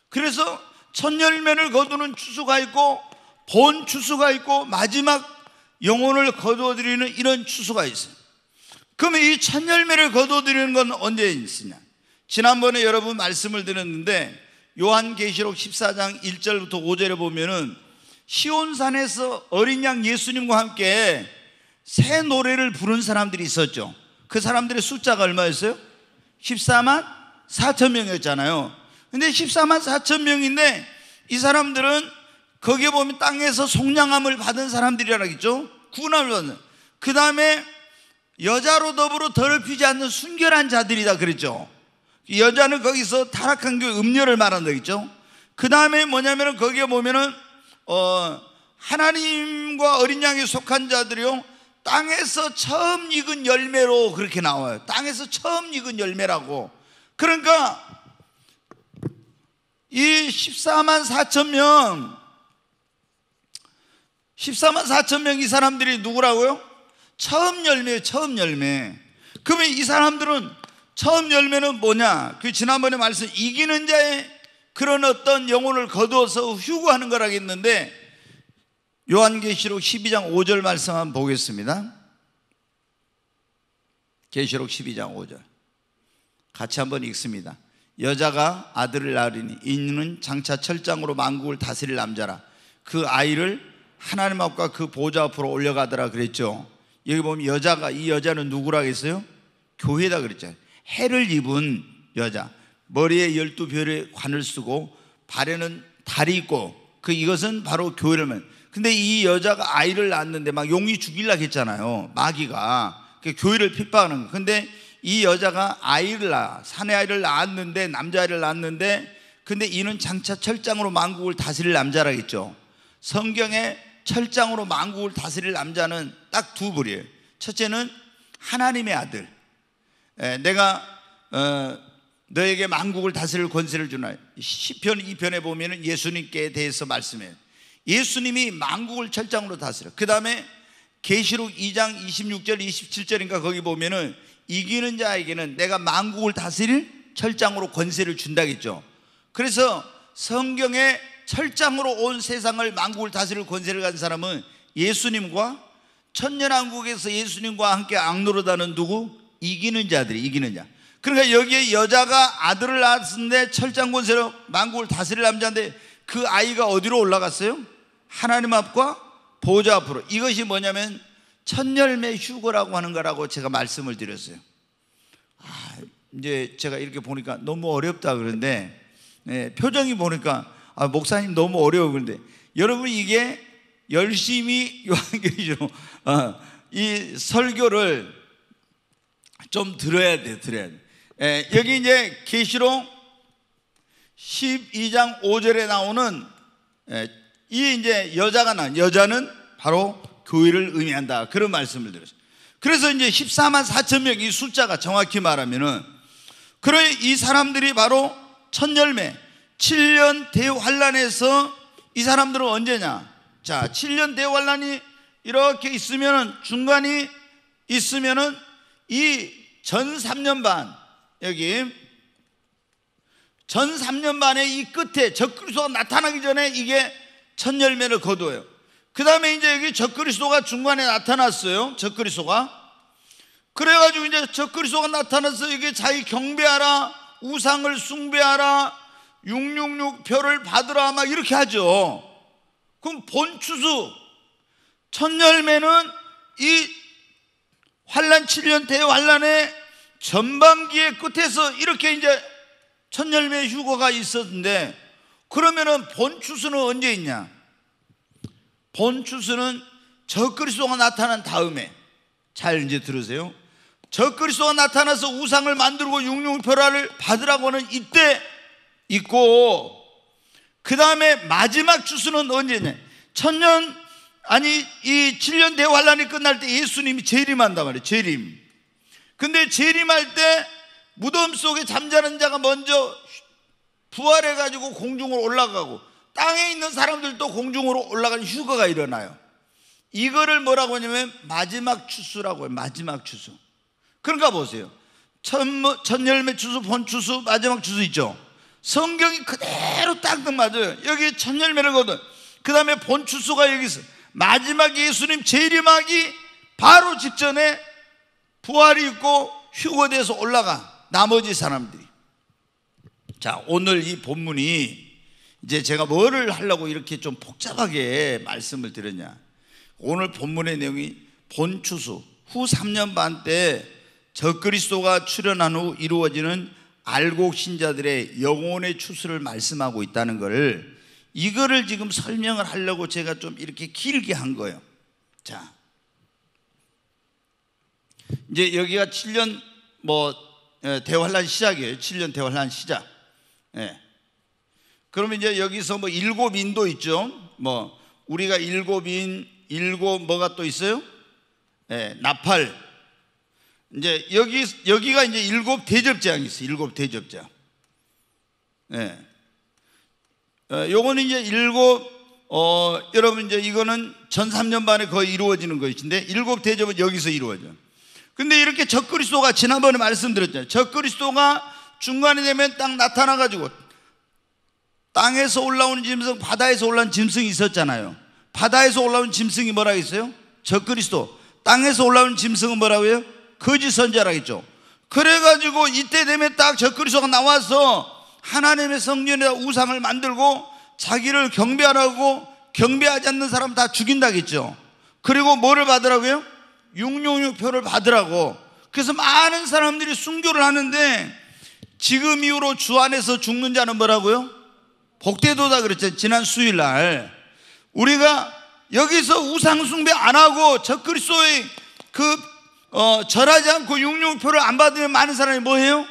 그래서 첫 열매를 거두는 추수가 있고 본 추수가 있고 마지막 영혼을 거두어드리는 이런 추수가 있어요. 그러면 이 첫 열매를 거두어드리는 건 언제 있으냐? 지난번에 여러분 말씀을 드렸는데 요한계시록 14장 1절부터 5절에 보면은 시온산에서 어린 양 예수님과 함께 새 노래를 부른 사람들이 있었죠. 그 사람들의 숫자가 얼마였어요? 14만 4천 명이었잖아요. 근데 14만 4천 명인데 이 사람들은 거기에 보면 땅에서 속량함을 받은 사람들이라겠죠. 구원함을 받는. 그 다음에 여자로 더불어 더럽히지 않는 순결한 자들이다 그랬죠. 여자는 거기서 타락한 교회 음료를 말한다 했죠. 그 다음에 뭐냐면은 거기에 보면은 어 하나님과 어린 양에 속한 자들이요 땅에서 처음 익은 열매로 그렇게 나와요. 땅에서 처음 익은 열매라고. 그러니까 이 14만 4천 명 14만 4천 명 이 사람들이 누구라고요? 처음 열매, 처음 열매. 그러면 이 사람들은 처음 열매는 뭐냐? 그 지난번에 말씀 이기는 자의 그런 어떤 영혼을 거두어서 휴구하는 거라겠는데 요한계시록 12장 5절 말씀 한번 보겠습니다. 계시록 12장 5절. 같이 한번 읽습니다. 여자가 아들을 낳으리니 이는 장차 철장으로 만국을 다스릴 남자라. 그 아이를 하나님 앞과 그 보좌 앞으로 올려가더라 그랬죠. 여기 보면 여자가 이 여자는 누구라 했어요? 교회다 그랬잖아요. 해를 입은 여자 머리에 열두 별의 관을 쓰고 발에는 달이 있고 그 이것은 바로 교회를 말 근데 이 여자가 아이를 낳았는데 막 용이 죽일라 했잖아요 마귀가 그 교회를 핍박하는 거 근데 이 여자가 아이를 낳아 사내 아이를 낳았는데 남자아이를 낳았는데 근데 이는 장차 철장으로 만국을 다스릴 남자라겠죠. 성경에 철장으로 만국을 다스릴 남자는 딱두 부류예요. 첫째는 하나님의 아들. 예, 내가 어, 너에게 만국을 다스릴 권세를 주나 시편 2편에 보면은 예수님께 대해서 말씀해요. 예수님이 만국을 철장으로 다스려. 그 다음에 계시록 2장 26절 27절인가 거기 보면은 이기는 자에게는 내가 만국을 다스릴 철장으로 권세를 준다겠죠 그래서 성경에 철장으로 온 세상을 만국을 다스릴 권세를 가진 사람은 예수님과 천년왕국에서 예수님과 함께 악노릇하는 누구? 이기는 자들이 이기는 자 그러니까 여기에 여자가 아들을 낳았는데 철장 권세로 만국을 다스릴 남자인데 그 아이가 어디로 올라갔어요? 하나님 앞과 보좌 앞으로 이것이 뭐냐면 천열매 휴거라고 하는 거라고 제가 말씀을 드렸어요. 아, 이제 제가 이렇게 보니까 너무 어렵다 그런데 네, 표정이 보니까 아, 목사님 너무 어려워 그런데 여러분 이게 열심히 <laughs> 요한계시로 어, 이 설교를 좀 들어야 돼, 들어야 돼. 예, 여기 이제 계시록 12장 5절에 나오는 예, 이 이제 여자가 나 여자는 바로 교회를 의미한다 그런 말씀을 드렸어요. 그래서 이제 14만 4천 명 이 숫자가 정확히 말하면은 그런 이 사람들이 바로 첫 열매 7년 대환란에서 이 사람들은 언제냐? 자, 7년 대환란이 이렇게 있으면은 중간이 있으면은 이 전 3년 반 여기 전 3년 반에 이 끝에 적그리스도가 나타나기 전에 이게 첫 열매를 거두어요. 그 다음에 이제 여기 적그리스도가 중간에 나타났어요. 적그리스도가. 그래가지고 이제 적그리스도가 나타나서 이게 자기 경배하라, 우상을 숭배하라, 666 표를 받으라 막 이렇게 하죠. 그럼 본추수 첫 열매는 이 환란 7년 대환란의 전반기의 끝에서 이렇게 이제 첫 열매 휴거가 있었는데 그러면은 본추수는 언제 있냐? 본추수는 적그리스도가 나타난 다음에 잘 이제 들으세요. 적그리스도가 나타나서 우상을 만들고 육육표라를 받으라고는 이때 있고 그 다음에 마지막 추수는 언제냐? 천년 아니 이 7년 대환란이 끝날 때 예수님이 재림한단 말이에요. 재림. 근데 재림할 때 무덤 속에 잠자는 자가 먼저 부활해 가지고 공중으로 올라가고 땅에 있는 사람들도 공중으로 올라가는 휴거가 일어나요. 이거를 뭐라고 하냐면 마지막 추수라고 해요. 마지막 추수. 그러니까 보세요. 첫, 첫 열매 추수, 본 추수, 마지막 추수 있죠. 성경이 그대로 딱딱 맞아요. 여기 첫 열매를 거둔. 그 다음에 본 추수가 여기 있어. 마지막 예수님 재림하기 바로 직전에 부활이 있고 휴거돼서 올라가. 나머지 사람들이. 자, 오늘 이 본문이 이제 제가 뭐를 하려고 이렇게 좀 복잡하게 말씀을 드렸냐. 오늘 본문의 내용이 본추수 후 3년 반 때 적그리스도가 출현한 후 이루어지는 알곡 신자들의 영혼의 추수를 말씀하고 있다는 것을 이거를 지금 설명을 하려고 제가 좀 이렇게 길게 한 거예요. 자, 이제 여기가 7년 뭐 대환란 시작이에요. 7년 대환란 시작. 예. 그러면 이제 여기서 뭐 일곱 인도 있죠. 뭐 우리가 일곱 인, 일곱 뭐가 또 있어요? 예, 나팔. 이제 여기 여기가 이제 일곱 대접장이 있어요. 일곱 대접장. 예. 어, 요거는 이제 일곱 어, 여러분 이제 이거는 전 3년 반에 거의 이루어지는 것인데 일곱 대접은 여기서 이루어져. 근데 이렇게 적그리스도가 지난번에 말씀드렸잖아요. 적그리스도가 중간에 되면 딱 나타나 가지고 땅에서 올라오는 짐승, 바다에서 올라온 짐승이 있었잖아요. 바다에서 올라온 짐승이 뭐라 했어요? 적그리스도. 땅에서 올라온 짐승은 뭐라고요? 거짓 선자라 했죠. 그래가지고 이때 되면 딱 적그리스도가 나와서 하나님의 성전에다 우상을 만들고 자기를 경배하라고 경배하지 않는 사람 다 죽인다겠죠. 그리고 뭐를 받으라고요? 666표를 받으라고. 그래서 많은 사람들이 순교를 하는데 지금 이후로 주 안에서 죽는 자는 뭐라고요? 복대도다 그랬죠. 지난 수요일 날. 우리가 여기서 우상 숭배 안 하고 적그리스도의 그, 어, 절하지 않고 육육표를 안 받으면 많은 사람이 뭐 해요?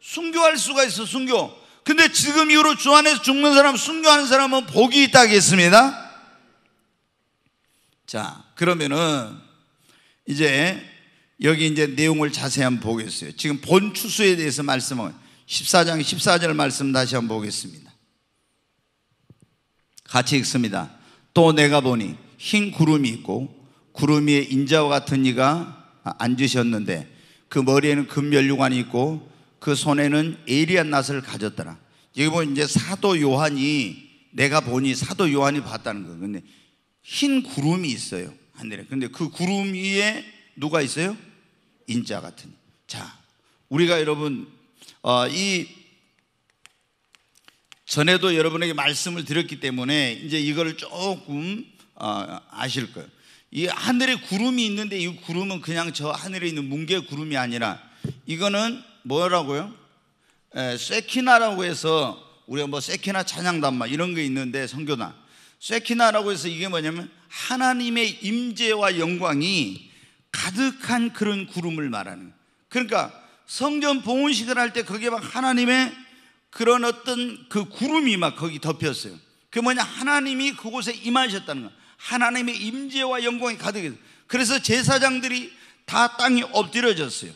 순교할 수가 있어, 순교. 근데 지금 이후로 주 안에서 죽는 사람, 순교하는 사람은 복이 있다겠습니다. 자, 그러면은 이제 여기 이제 내용을 자세히 한번 보겠어요. 지금 본 추수에 대해서 말씀은 14장 14절 말씀 다시 한번 보겠습니다. 같이 읽습니다. 또 내가 보니 흰 구름이 있고 구름 위에 인자와 같은 이가 앉으셨는데 그 머리에는 금면류관이 있고 그 손에는 에리안 낫을 가졌더라. 여기 보면 이제 사도 요한이 내가 보니 사도 요한이 봤다는 거. 근데 흰 구름이 있어요. 하늘에. 근데 그 구름 위에 누가 있어요? 인자 같은. 자, 우리가 여러분 어, 이 전에도 여러분에게 말씀을 드렸기 때문에 이제 이거를 조금 어, 아실 거예요. 이 하늘에 구름이 있는데 이 구름은 그냥 저 하늘에 있는 뭉게 구름이 아니라 이거는 뭐라고요? 에, 세키나라고 해서 우리가 뭐 세키나 찬양단마 이런 게 있는데 성교단 세키나라고 해서 이게 뭐냐면 하나님의 임재와 영광이 가득한 그런 구름을 말하는 그러니까 성전 봉헌식을 할 때 거기에 막 하나님의 그런 어떤 그 구름이 막 거기 덮였어요. 그 뭐냐 하나님이 그곳에 임하셨다는 거. 하나님의 임재와 영광이 가득해서 그래서 제사장들이 다 땅에 엎드려졌어요.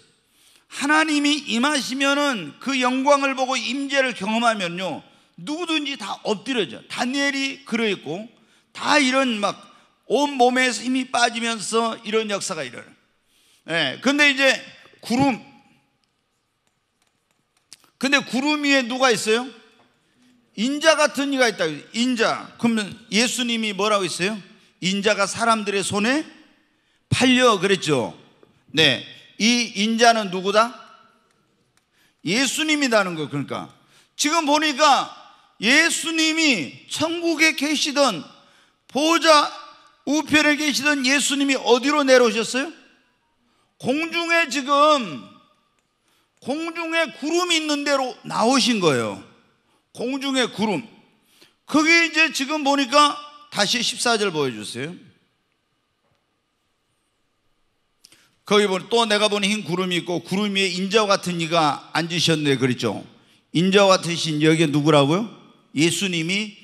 하나님이 임하시면은 그 영광을 보고 임재를 경험하면요 누구든지 다 엎드려져. 다니엘이 그러했고 다 이런 막 온 몸에 힘이 빠지면서 이런 역사가 일어나. 예. 근데 이제 구름 근데 구름 위에 누가 있어요? 인자 같은 이가 있다. 인자. 그러면 예수님이 뭐라고 했어요? 인자가 사람들의 손에 팔려 그랬죠. 네. 이 인자는 누구다? 예수님이라는 거 그러니까 지금 보니까 예수님이 천국에 계시던 보호자 우편에 계시던 예수님이 어디로 내려오셨어요? 공중에 지금 공중에 구름이 있는 대로 나오신 거예요. 공중에 구름. 그게 이제 지금 보니까 다시 14절 보여주세요. 거기 보니 또 내가 보니 흰 구름이 있고 구름 위에 인자와 같은 이가 앉으셨네 그랬죠. 인자와 같은 신 여기 누구라고요? 예수님이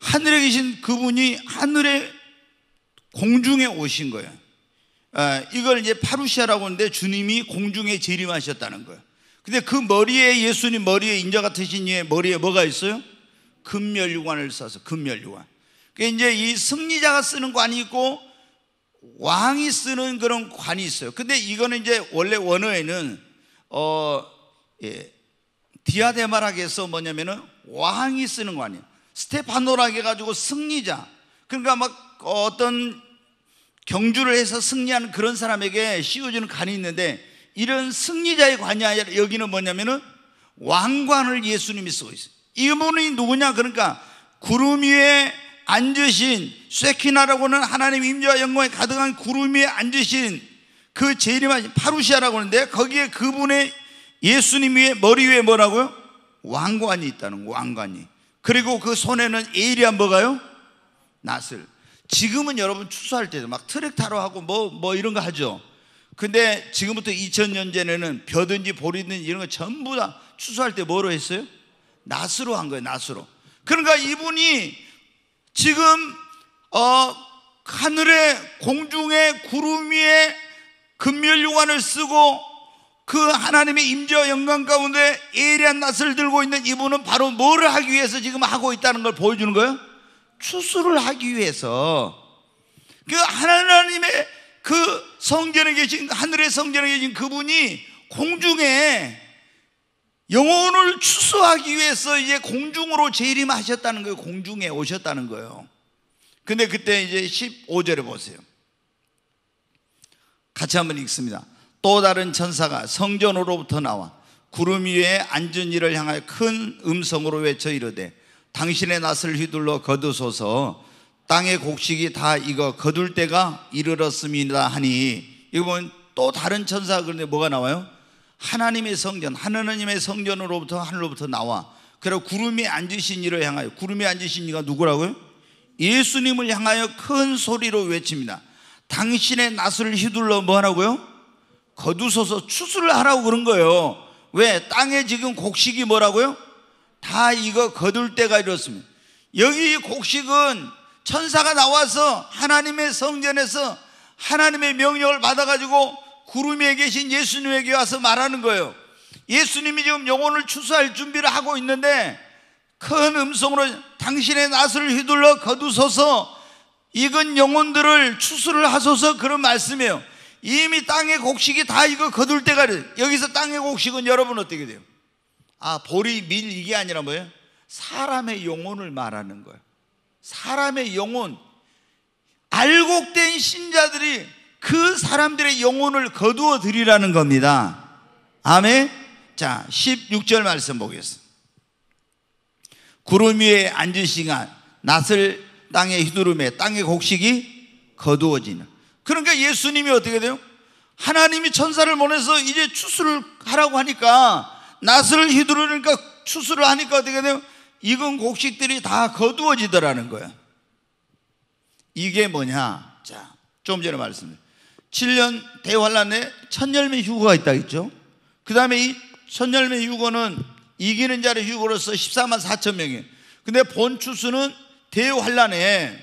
하늘에 계신 그분이 하늘에 공중에 오신 거예요. 아, 이걸 이제 파루시아라고 하는데 주님이 공중에 재림하셨다는 거예요. 근데 그 머리에 예수님 머리에 인자 같으신 이의 머리에 뭐가 있어요? 금멸류관을 써서 금멸류관. 그 이제 이 승리자가 쓰는 관이 있고 왕이 쓰는 그런 관이 있어요. 근데 이거는 이제 원래 원어에는 어 예, 디아데마락에서 뭐냐면은 왕이 쓰는 관이에요. 스테파노라게 가지고 승리자. 그러니까 막 어떤 경주를 해서 승리하는 그런 사람에게 씌워주는 관이 있는데 이런 승리자의 관이 아니라 여기는 뭐냐면은 왕관을 예수님이 쓰고 있어요. 이분이 누구냐? 그러니까 구름 위에 앉으신 쇠키나라고는 하나님 임재와 영광에 가득한 구름 위에 앉으신 그 재림하신 파루시아라고 하는데 거기에 그분의 예수님 위에 머리 위에 뭐라고요? 왕관이 있다는 왕관이. 그리고 그 손에는 에일이야 뭐가요? 낫을. 지금은 여러분 추수할 때도 막 트랙 타러 하고 뭐, 뭐 이런 거 하죠. 근데 지금부터 2000년 전에는 벼든지 보리든지 이런 거 전부 다 추수할 때 뭐로 했어요? 낫으로 한 거예요, 낫으로. 그러니까 이분이 지금 어 하늘에 공중에 구름 위에 금멸용관을 쓰고 그 하나님의 임재와 영광 가운데 예리한 낫을 들고 있는 이분은 바로 뭐를 하기 위해서 지금 하고 있다는 걸 보여주는 거예요? 추수를 하기 위해서 그 하나님의 그 성전에 계신 하늘의 성전에 계신 그분이 공중에 영혼을 추수하기 위해서 이제 공중으로 재림하셨다는 거예요. 공중에 오셨다는 거예요. 근데 그때 이제 15절에 보세요. 같이 한번 읽습니다. 또 다른 천사가 성전으로부터 나와 구름 위에 앉은 이를 향하여 큰 음성으로 외쳐 이르되 당신의 낯을 휘둘러 거두소서 땅의 곡식이 다 익어 거둘 때가 이르렀습니다 하니 이거 보면 또 다른 천사가 그런데 뭐가 나와요? 하나님의 성전, 하나님의 성전으로부터 하늘로부터 나와. 그리고 구름에 앉으신 이를 향하여 구름에 앉으신 이가 누구라고요? 예수님을 향하여 큰 소리로 외칩니다. 당신의 낯을 휘둘러 뭐 하라고요? 거두소서 추수를 하라고 그런 거예요. 왜? 땅에 지금 곡식이 뭐라고요? 다 이거 거둘 때가 이렇습니다. 여기 곡식은 천사가 나와서 하나님의 성전에서 하나님의 명령을 받아가지고 구름 위에 계신 예수님에게 와서 말하는 거예요. 예수님이 지금 영혼을 추수할 준비를 하고 있는데 큰 음성으로 당신의 낫을 휘둘러 거두소서 익은 영혼들을 추수를 하소서 그런 말씀이에요. 이미 땅의 곡식이 다 이거 거둘 때가 여기서 땅의 곡식은 여러분 어떻게 돼요? 아, 보리, 밀 이게 아니라 뭐예요? 사람의 영혼을 말하는 거예요. 사람의 영혼. 알곡된 신자들이 그 사람들의 영혼을 거두어 드리라는 겁니다. 아멘. 자, 16절 말씀 보겠습니다. 구름 위에 앉으시가 낫을 땅에 휘두르매 땅의 곡식이 거두어지는. 그러니까 예수님이 어떻게 돼요? 하나님이 천사를 보내서 이제 추수를 하라고 하니까 낫을 휘두르니까 추수를 하니까 어떻게 돼요? 익은 곡식들이 다 거두어지더라는 거야. 이게 뭐냐? 자, 좀 전에 말씀드렸 7년 대환란에 천열매 휴거가 있다 했죠. 그 다음에 이 천열매 휴거는 이기는 자의 휴거로서 14만 4천 명이에요. 근데 본추수는 대환란에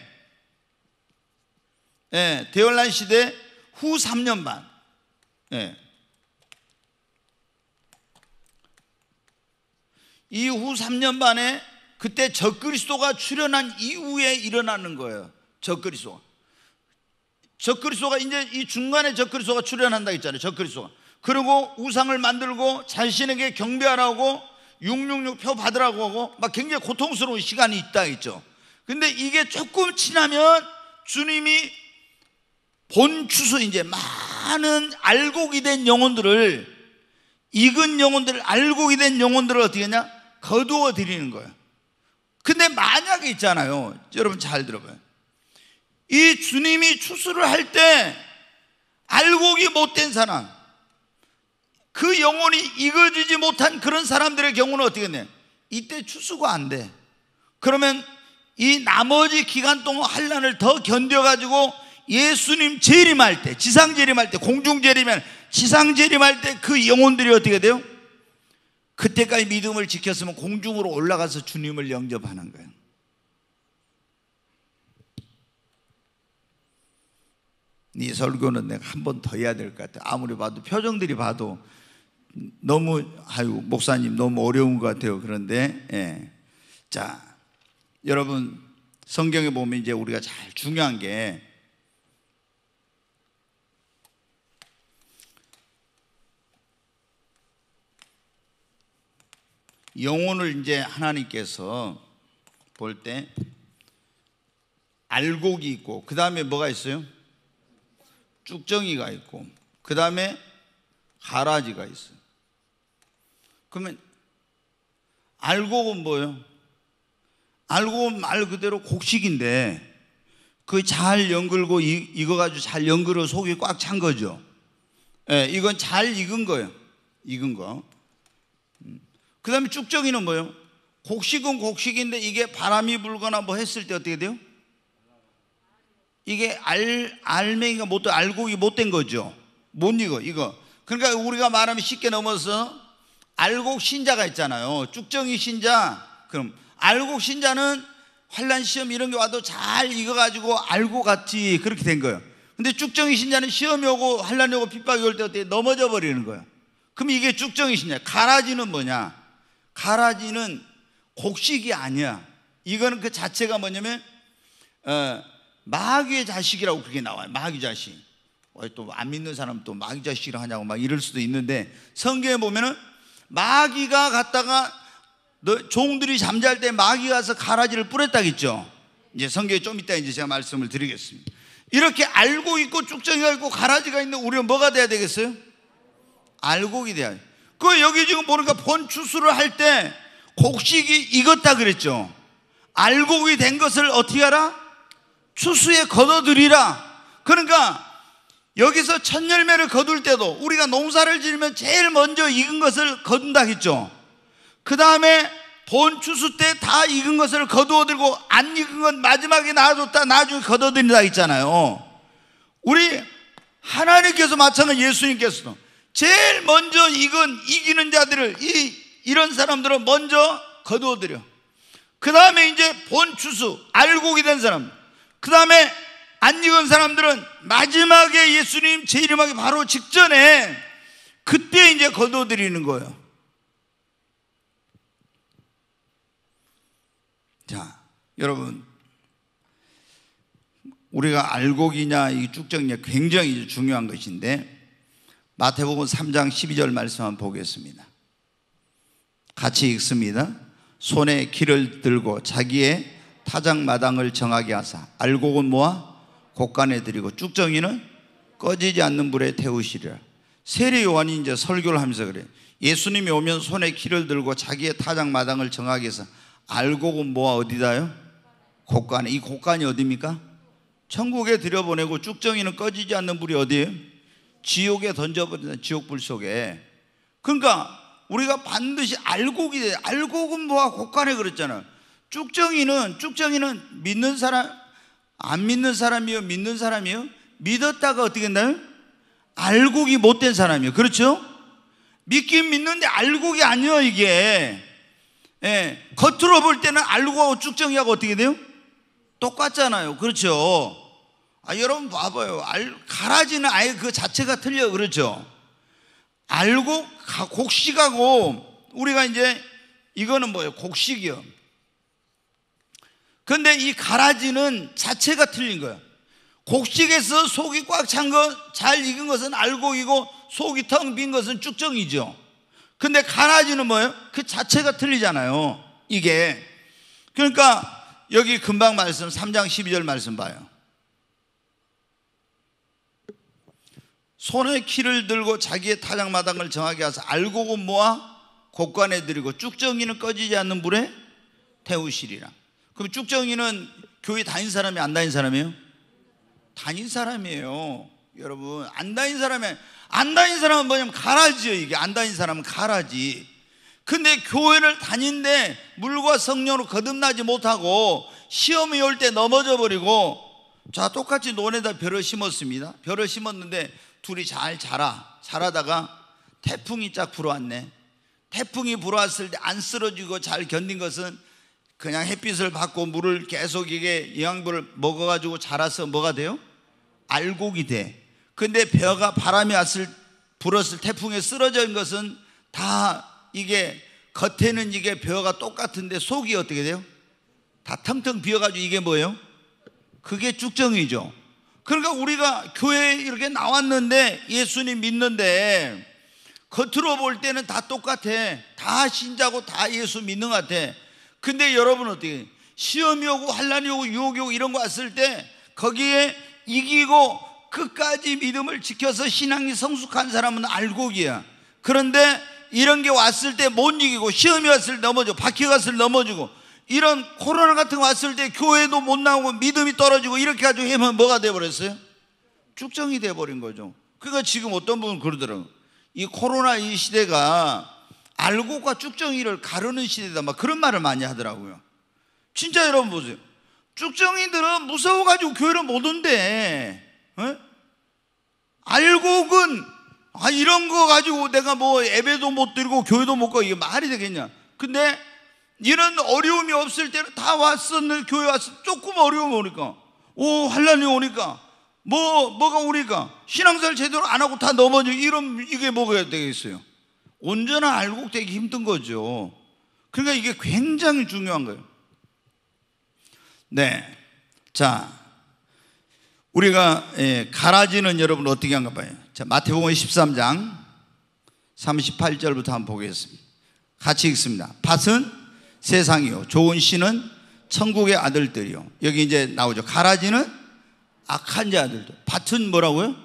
예, 대환란 시대 후 3년 반. 예. 이후 3년 반에 그때 적그리스도가 출현한 이후에 일어나는 거예요. 적그리스도가. 적그리스도가 이제 이 중간에 적그리스도가 출현한다 했잖아요. 적그리스도가. 그리고 우상을 만들고 자신에게 경배하라고 666표 받으라고 하고 막 굉장히 고통스러운 시간이 있다 했죠. 근데 이게 조금 지나면 주님이 본 추수 이제 많은 알곡이 된 영혼들을 익은 영혼들을 알곡이 된 영혼들을 어떻게 했냐? 거두어 드리는 거예요. 근데 만약에 있잖아요. 여러분 잘 들어봐요. 이 주님이 추수를 할 때 알곡이 못된 사람, 그 영혼이 익어지지 못한 그런 사람들의 경우는 어떻게 돼? 이때 추수가 안 돼. 그러면 이 나머지 기간 동안 환란을 더 견뎌가지고 예수님 재림할 때, 지상 재림할 때, 공중 재림할 지상 재림할 때 그 영혼들이 어떻게 돼요? 그때까지 믿음을 지켰으면 공중으로 올라가서 주님을 영접하는 거예요. 네 설교는 내가 한 번 더 해야 될 것 같아. 아무리 봐도 표정들이 봐도 너무 아유 목사님 너무 어려운 것 같아요. 그런데 예. 자 여러분 성경에 보면 이제 우리가 잘 중요한 게 영혼을 이제 하나님께서 볼 때 알곡이 있고 그 다음에 뭐가 있어요? 쭉정이가 있고 그 다음에 가라지가 있어요. 그러면 알곡은 뭐예요? 알곡은 말 그대로 곡식인데 그 잘 연글고 익어가지고 잘 연글어 속이 꽉 찬 거죠. 예, 이건 잘 익은 거예요. 익은 거. 그 다음에 쭉정이는 뭐예요? 곡식은 곡식인데 이게 바람이 불거나 뭐 했을 때 어떻게 돼요? 이게 알, 알맹이가 못, 알곡이 못 된 거죠. 못 익어, 이거. 그러니까 우리가 말하면 쉽게 넘어서 알곡 신자가 있잖아요. 쭉정이 신자. 그럼 알곡 신자는 환란 시험 이런 게 와도 잘 익어가지고 알고 같이 그렇게 된 거예요. 근데 쭉정이 신자는 시험이 오고 환란이 오고 핍박이 올 때 어떻게 넘어져 버리는 거예요. 그럼 이게 쭉정이 신자. 가라지는 뭐냐? 가라지는 곡식이 아니야. 이거는 그 자체가 뭐냐면 어, 마귀의 자식이라고 그렇게 나와요. 마귀 자식. 어, 또안 믿는 사람 또 마귀 자식이라 하냐고 막 이럴 수도 있는데 성경에 보면은 마귀가 갔다가 너, 종들이 잠잘 때 마귀가 가서 가라지를 뿌렸다겠죠. 이제 성경에 좀 이따 이제 제가 말씀을 드리겠습니다. 이렇게 알고 있고 쭉정이가 있고 가라지가 있는 우리는 뭐가 돼야 되겠어요? 알곡이 돼야 돼. 그 여기 지금 보니까 본추수를 할 때 곡식이 익었다 그랬죠. 알곡이 된 것을 어떻게 하라? 추수에 거둬들이라. 그러니까 여기서 첫 열매를 거둘 때도 우리가 농사를 지으면 제일 먼저 익은 것을 거둔다 했죠. 그 다음에 본 추수 때 다 익은 것을 거두어 들고 안 익은 건 마지막에 놔뒀다 나중에 거둬들인다 했잖아요. 우리 하나님께서 마찬가지 예수님께서도 제일 먼저 이건 이기는 자들을 이 이런 사람들을 먼저 거두어들여. 그 다음에 이제 본 추수 알곡이 된 사람. 그 다음에 안 익은 사람들은 마지막에 예수님 제 이름하기 바로 직전에 그때 이제 거둬들이는 거예요. 자, 여러분 우리가 알곡이냐 이 쭉정이냐 굉장히 중요한 것인데 마태복음 3장 12절 말씀 한번 보겠습니다. 같이 읽습니다. 손에 길을 들고 자기의 타작 마당을 정하게 하사 알곡은 모아 곡간에 드리고 쭉정이는 꺼지지 않는 불에 태우시리라. 세례 요한이 이제 설교를 하면서 그래. 예수님이 오면 손에 키를 들고 자기의 타작 마당을 정하게 해서 알곡은 모아 어디다요? 곡간에. 이 곡간이 어디입니까? 천국에 들여보내고 쭉정이는 꺼지지 않는 불이 어디예요? 지옥에 던져버리는 지옥불 속에. 그러니까 우리가 반드시 알곡이 돼. 알곡은 뭐가 곡간에 그랬잖아. 쭉정이는 쭉정이는 믿는 사람 안 믿는 사람이요 믿는 사람이요 믿었다가 어떻게 했나요? 알곡이 못된 사람이요 그렇죠? 믿긴 믿는데 알곡이 아니요 이게 예, 겉으로 볼 때는 알곡하고 쭉정이하고 어떻게 돼요? 똑같잖아요 그렇죠? 아, 여러분 봐봐요 알, 가라지는 아예 그 자체가 틀려 그렇죠? 알곡 곡식하고 우리가 이제 이거는 뭐예요? 곡식이요 근데 이 가라지는 자체가 틀린 거야. 곡식에서 속이 꽉찬 거, 잘 익은 것은 알곡이고 속이 텅 빈 것은 쭉정이죠. 근데 가라지는 뭐예요? 그 자체가 틀리잖아요. 이게. 그러니까 여기 금방 말씀 3장 12절 말씀 봐요. 손에 키를 들고 자기의 타작마당을 정하게 하사 알곡은 모아 곡간에 들이고 쭉정이는 꺼지지 않는 불에 태우시리라. 그럼 쭉정이는 교회 다닌 사람이 안 다닌 사람이에요? 다닌 사람이에요. 여러분, 안 다닌 사람이 안 다닌 사람은 뭐냐면 가라지요, 이게. 안 다닌 사람은 가라지. 근데 교회를 다닌데 물과 성령으로 거듭나지 못하고 시험이 올 때 넘어져 버리고 자, 똑같이 논에다 벼를 심었습니다. 벼를 심었는데 둘이 잘 자라. 자라다가 태풍이 쫙 불어왔네. 태풍이 불어왔을 때 안 쓰러지고 잘 견딘 것은 그냥 햇빛을 받고 물을 계속 이게 영양분을 먹어가지고 자라서 뭐가 돼요? 알곡이 돼. 근데 벼가 바람이 왔을 불었을 태풍에 쓰러진 것은 다 이게 겉에는 이게 벼가 똑같은데 속이 어떻게 돼요? 다 텅텅 비어가지고 이게 뭐예요? 그게 쭉정이죠. 그러니까 우리가 교회에 이렇게 나왔는데 예수님 믿는데 겉으로 볼 때는 다 똑같아. 다 신자고 다 예수 믿는 것 같아. 근데 여러분 어떻게 시험이 오고 환란이 오고 유혹이 오고 이런 거 왔을 때 거기에 이기고 끝까지 믿음을 지켜서 신앙이 성숙한 사람은 알곡이야. 그런데 이런 게 왔을 때 못 이기고 시험이 왔을 때 넘어지고 바퀴 갔을 때 넘어지고 이런 코로나 같은 거 왔을 때 교회도 못 나오고 믿음이 떨어지고 이렇게 가지고 하면 뭐가 돼버렸어요? 쭉정이 돼버린 거죠. 그러니까 지금 어떤 분은 그러더라고요. 이 코로나 이 시대가 알고과 쭉정이를 가르는 시대다 막 그런 말을 많이 하더라고요. 진짜 여러분 보세요. 쭉정이들은 무서워가지고 교회를 못 온대. 어? 알곡은 아 이런 거 가지고 내가 뭐 예배도 못 드리고 교회도 못 가고 이게 말이 되겠냐? 근데 이런 어려움이 없을 때는 다 왔었는데 교회 와서 조금 어려움이 오니까 오 환란이 오니까 뭐 뭐가 오니까 신앙생활 제대로 안 하고 다 넘어지고 이런 이게 뭐가 되겠어요? 온전한 알곡되기 힘든 거죠. 그러니까 이게 굉장히 중요한 거예요. 네. 자, 우리가 예, 가라지는 여러분 어떻게 한가 봐요. 자, 마태복음 13장 38절부터 한번 보겠습니다. 같이 읽습니다. 밭은 세상이요. 좋은 씨는 천국의 아들들이요. 여기 이제 나오죠. 가라지는 악한 자들들. 밭은 뭐라고요?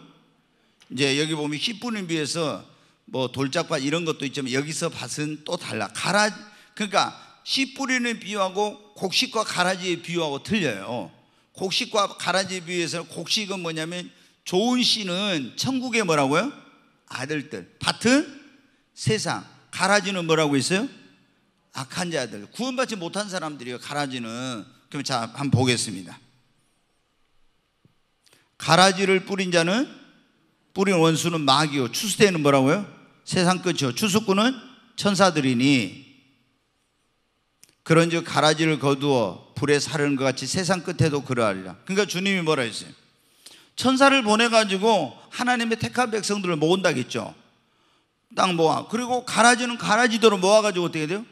이제 여기 보면 씨 뿌린 비해서 뭐 돌짝밭 이런 것도 있지만 여기서 밭은 또 달라. 가라 그러니까 씨 뿌리는 비유하고 곡식과 가라지의 비유하고 틀려요. 곡식과 가라지 비유해서 곡식은 뭐냐면 좋은 씨는 천국의 뭐라고요? 아들들. 밭은 세상. 가라지는 뭐라고 있어요? 악한 자들. 구원받지 못한 사람들이요. 가라지는. 그럼 자, 한번 보겠습니다. 가라지를 뿌린 자는 뿌린 원수는 마귀요. 추수대는 뭐라고요? 세상 끝이요. 추수꾼은 천사들이니 그런즉 가라지를 거두어 불에 사르는 것 같이 세상 끝에도 그러하리라. 그러니까 주님이 뭐라 했어요? 천사를 보내가지고 하나님의 택한 백성들을 모은다겠죠. 딱 모아. 그리고 가라지는 가라지대로 모아가지고 어떻게 돼요?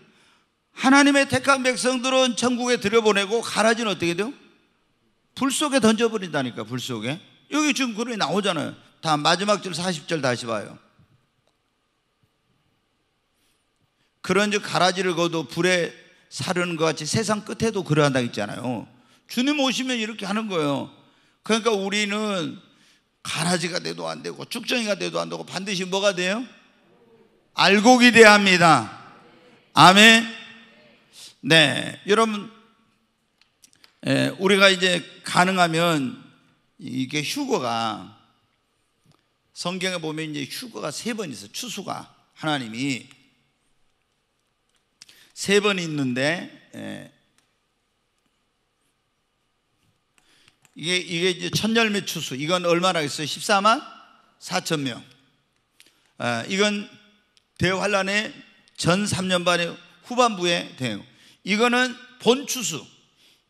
하나님의 택한 백성들은 천국에 들여보내고 가라지는 어떻게 돼요? 불 속에 던져버린다니까 불 속에. 여기 지금 게 나오잖아요. 다 마지막 절 40절 다시 봐요. 그런즉 가라지를 거둬 불에 사르는 것 같이 세상 끝에도 그러한다 있잖아요. 주님 오시면 이렇게 하는 거예요. 그러니까 우리는 가라지가 돼도 안 되고 쭉정이가 돼도 안 되고 반드시 뭐가 돼요? 알곡이 돼야 합니다. 아멘 네 여러분 예, 우리가 이제 가능하면 이게 휴거가 성경에 보면 이제 휴거가 세 번 있어. 추수가 하나님이 세 번 있는데 예, 이게 이게 이제 천열매 추수. 이건 얼마나 있어요? 14만 4천 명. 아, 이건 대환란의 전 3년 반의 후반부에 대응. 이거는 본 추수.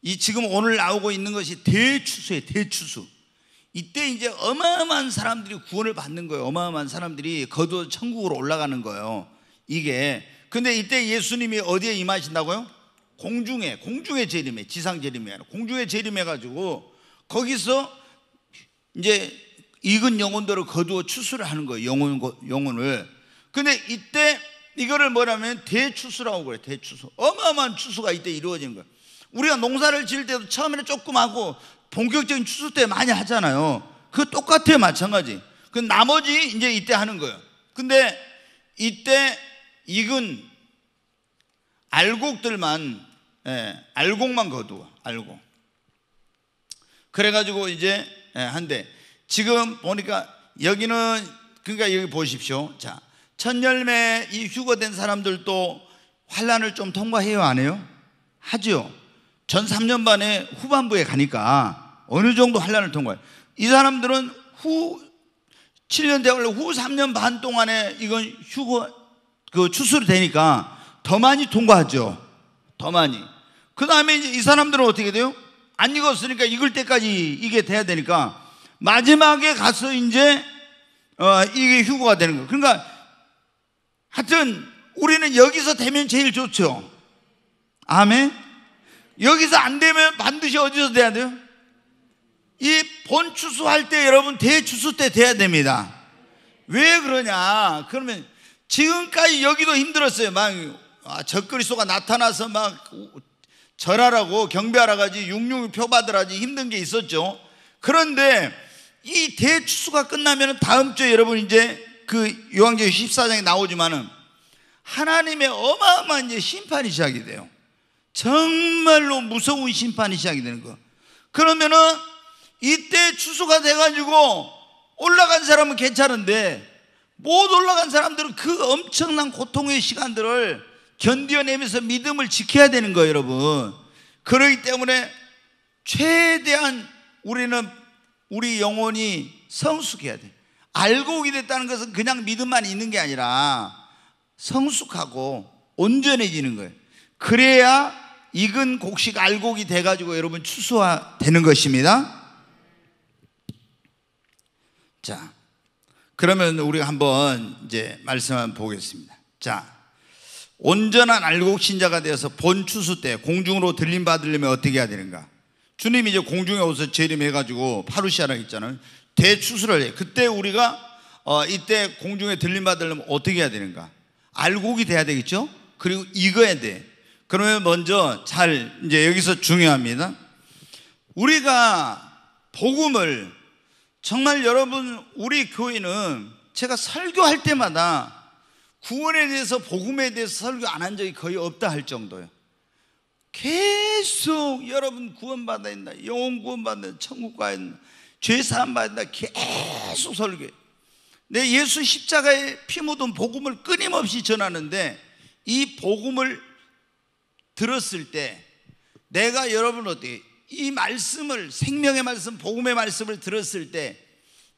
이 지금 오늘 나오고 있는 것이 대추수예요, 대추수. 이때 이제 어마어마한 사람들이 구원을 받는 거예요. 어마어마한 사람들이 거두 천국으로 올라가는 거예요. 이게 근데 이때 예수님이 어디에 임하신다고요? 공중에 공중에 재림해 지상 아니라 공중에 재림해 가지고 거기서 이제 익은 영혼들을 거두어 추수를 하는 거예요. 영혼 영혼을. 근데 이때 이거를 뭐라면 대추수라고 그래. 대추수. 어마어마한 추수가 이때 이루어진 거예요. 우리가 농사를 지을 때도 처음에는 조금 하고 본격적인 추수 때 많이 하잖아요. 그 똑같아요. 마찬가지. 그 나머지 이제 이때 하는 거예요. 근데 이때 익은 알곡들만, 예, 알곡만 거두어. 알곡. 그래가지고 이제 예, 한데 지금 보니까 여기는 그러니까 여기 보십시오. 자, 첫 열매 이 휴거된 사람들도 환란을 좀 통과해요, 안 해요? 하죠. 전 3년 반에 후반부에 가니까 어느 정도 환란을 통과해. 이 사람들은 후 7년 대학을 후 3년 반 동안에 이건 휴거 그 추수를 되니까 더 많이 통과하죠. 더 많이. 그 다음에 이제 이 사람들은 어떻게 돼요? 안 익었으니까 익을 때까지 이게 돼야 되니까 마지막에 가서 이제 어 이게 휴거가 되는 거예요. 그러니까 하여튼 우리는 여기서 되면 제일 좋죠. 아멘. 여기서 안 되면 반드시 어디서 돼야 돼요? 이 본추수 할 때 여러분 대추수 때 돼야 됩니다. 왜 그러냐? 그러면 지금까지 여기도 힘들었어요. 막 아, 적그리스도가 나타나서 막 절하라고 경배하라 가지 육육 표받으라지 힘든 게 있었죠. 그런데 이 대추수가 끝나면 다음 주에 여러분 이제 그 요한계시 14장에 나오지만은 하나님의 어마어마한 이제 심판이 시작이 돼요. 정말로 무서운 심판이 시작이 되는 거. 그러면은 이때 추수가 돼가지고 올라간 사람은 괜찮은데 못 올라간 사람들은 그 엄청난 고통의 시간들을 견뎌내면서 믿음을 지켜야 되는 거예요, 여러분. 그러기 때문에 최대한 우리는 우리 영혼이 성숙해야 돼. 알고 오게 됐다는 것은 그냥 믿음만 있는 게 아니라 성숙하고 온전해지는 거예요. 그래야 익은 곡식 알곡이 돼가지고 여러분 추수화 되는 것입니다. 자, 그러면 우리가 한번 이제 말씀 한번 보겠습니다. 자, 온전한 알곡 신자가 되어서 본 추수 때 공중으로 들림 받으려면 어떻게 해야 되는가? 주님이 이제 공중에 오서 재림해가지고 파루시아라 했잖아요. 대추수를 해. 그때 우리가 어, 이때 공중에 들림 받으려면 어떻게 해야 되는가? 알곡이 돼야 되겠죠? 그리고 익어야 돼. 그러면 먼저 잘 이제 여기서 중요합니다. 우리가 복음을 정말 여러분 우리 교회는 제가 설교할 때마다 구원에 대해서 복음에 대해서 설교 안 한 적이 거의 없다 할 정도예요. 계속 여러분 구원받아야 된다. 영혼 구원받는다. 천국 가야 된다. 죄 사함 받는다. 계속 설교해. 내 예수 십자가에 피 묻은 복음을 끊임없이 전하는데 이 복음을 들었을 때 내가 여러분 어떻게 이 말씀을 생명의 말씀, 복음의 말씀을 들었을 때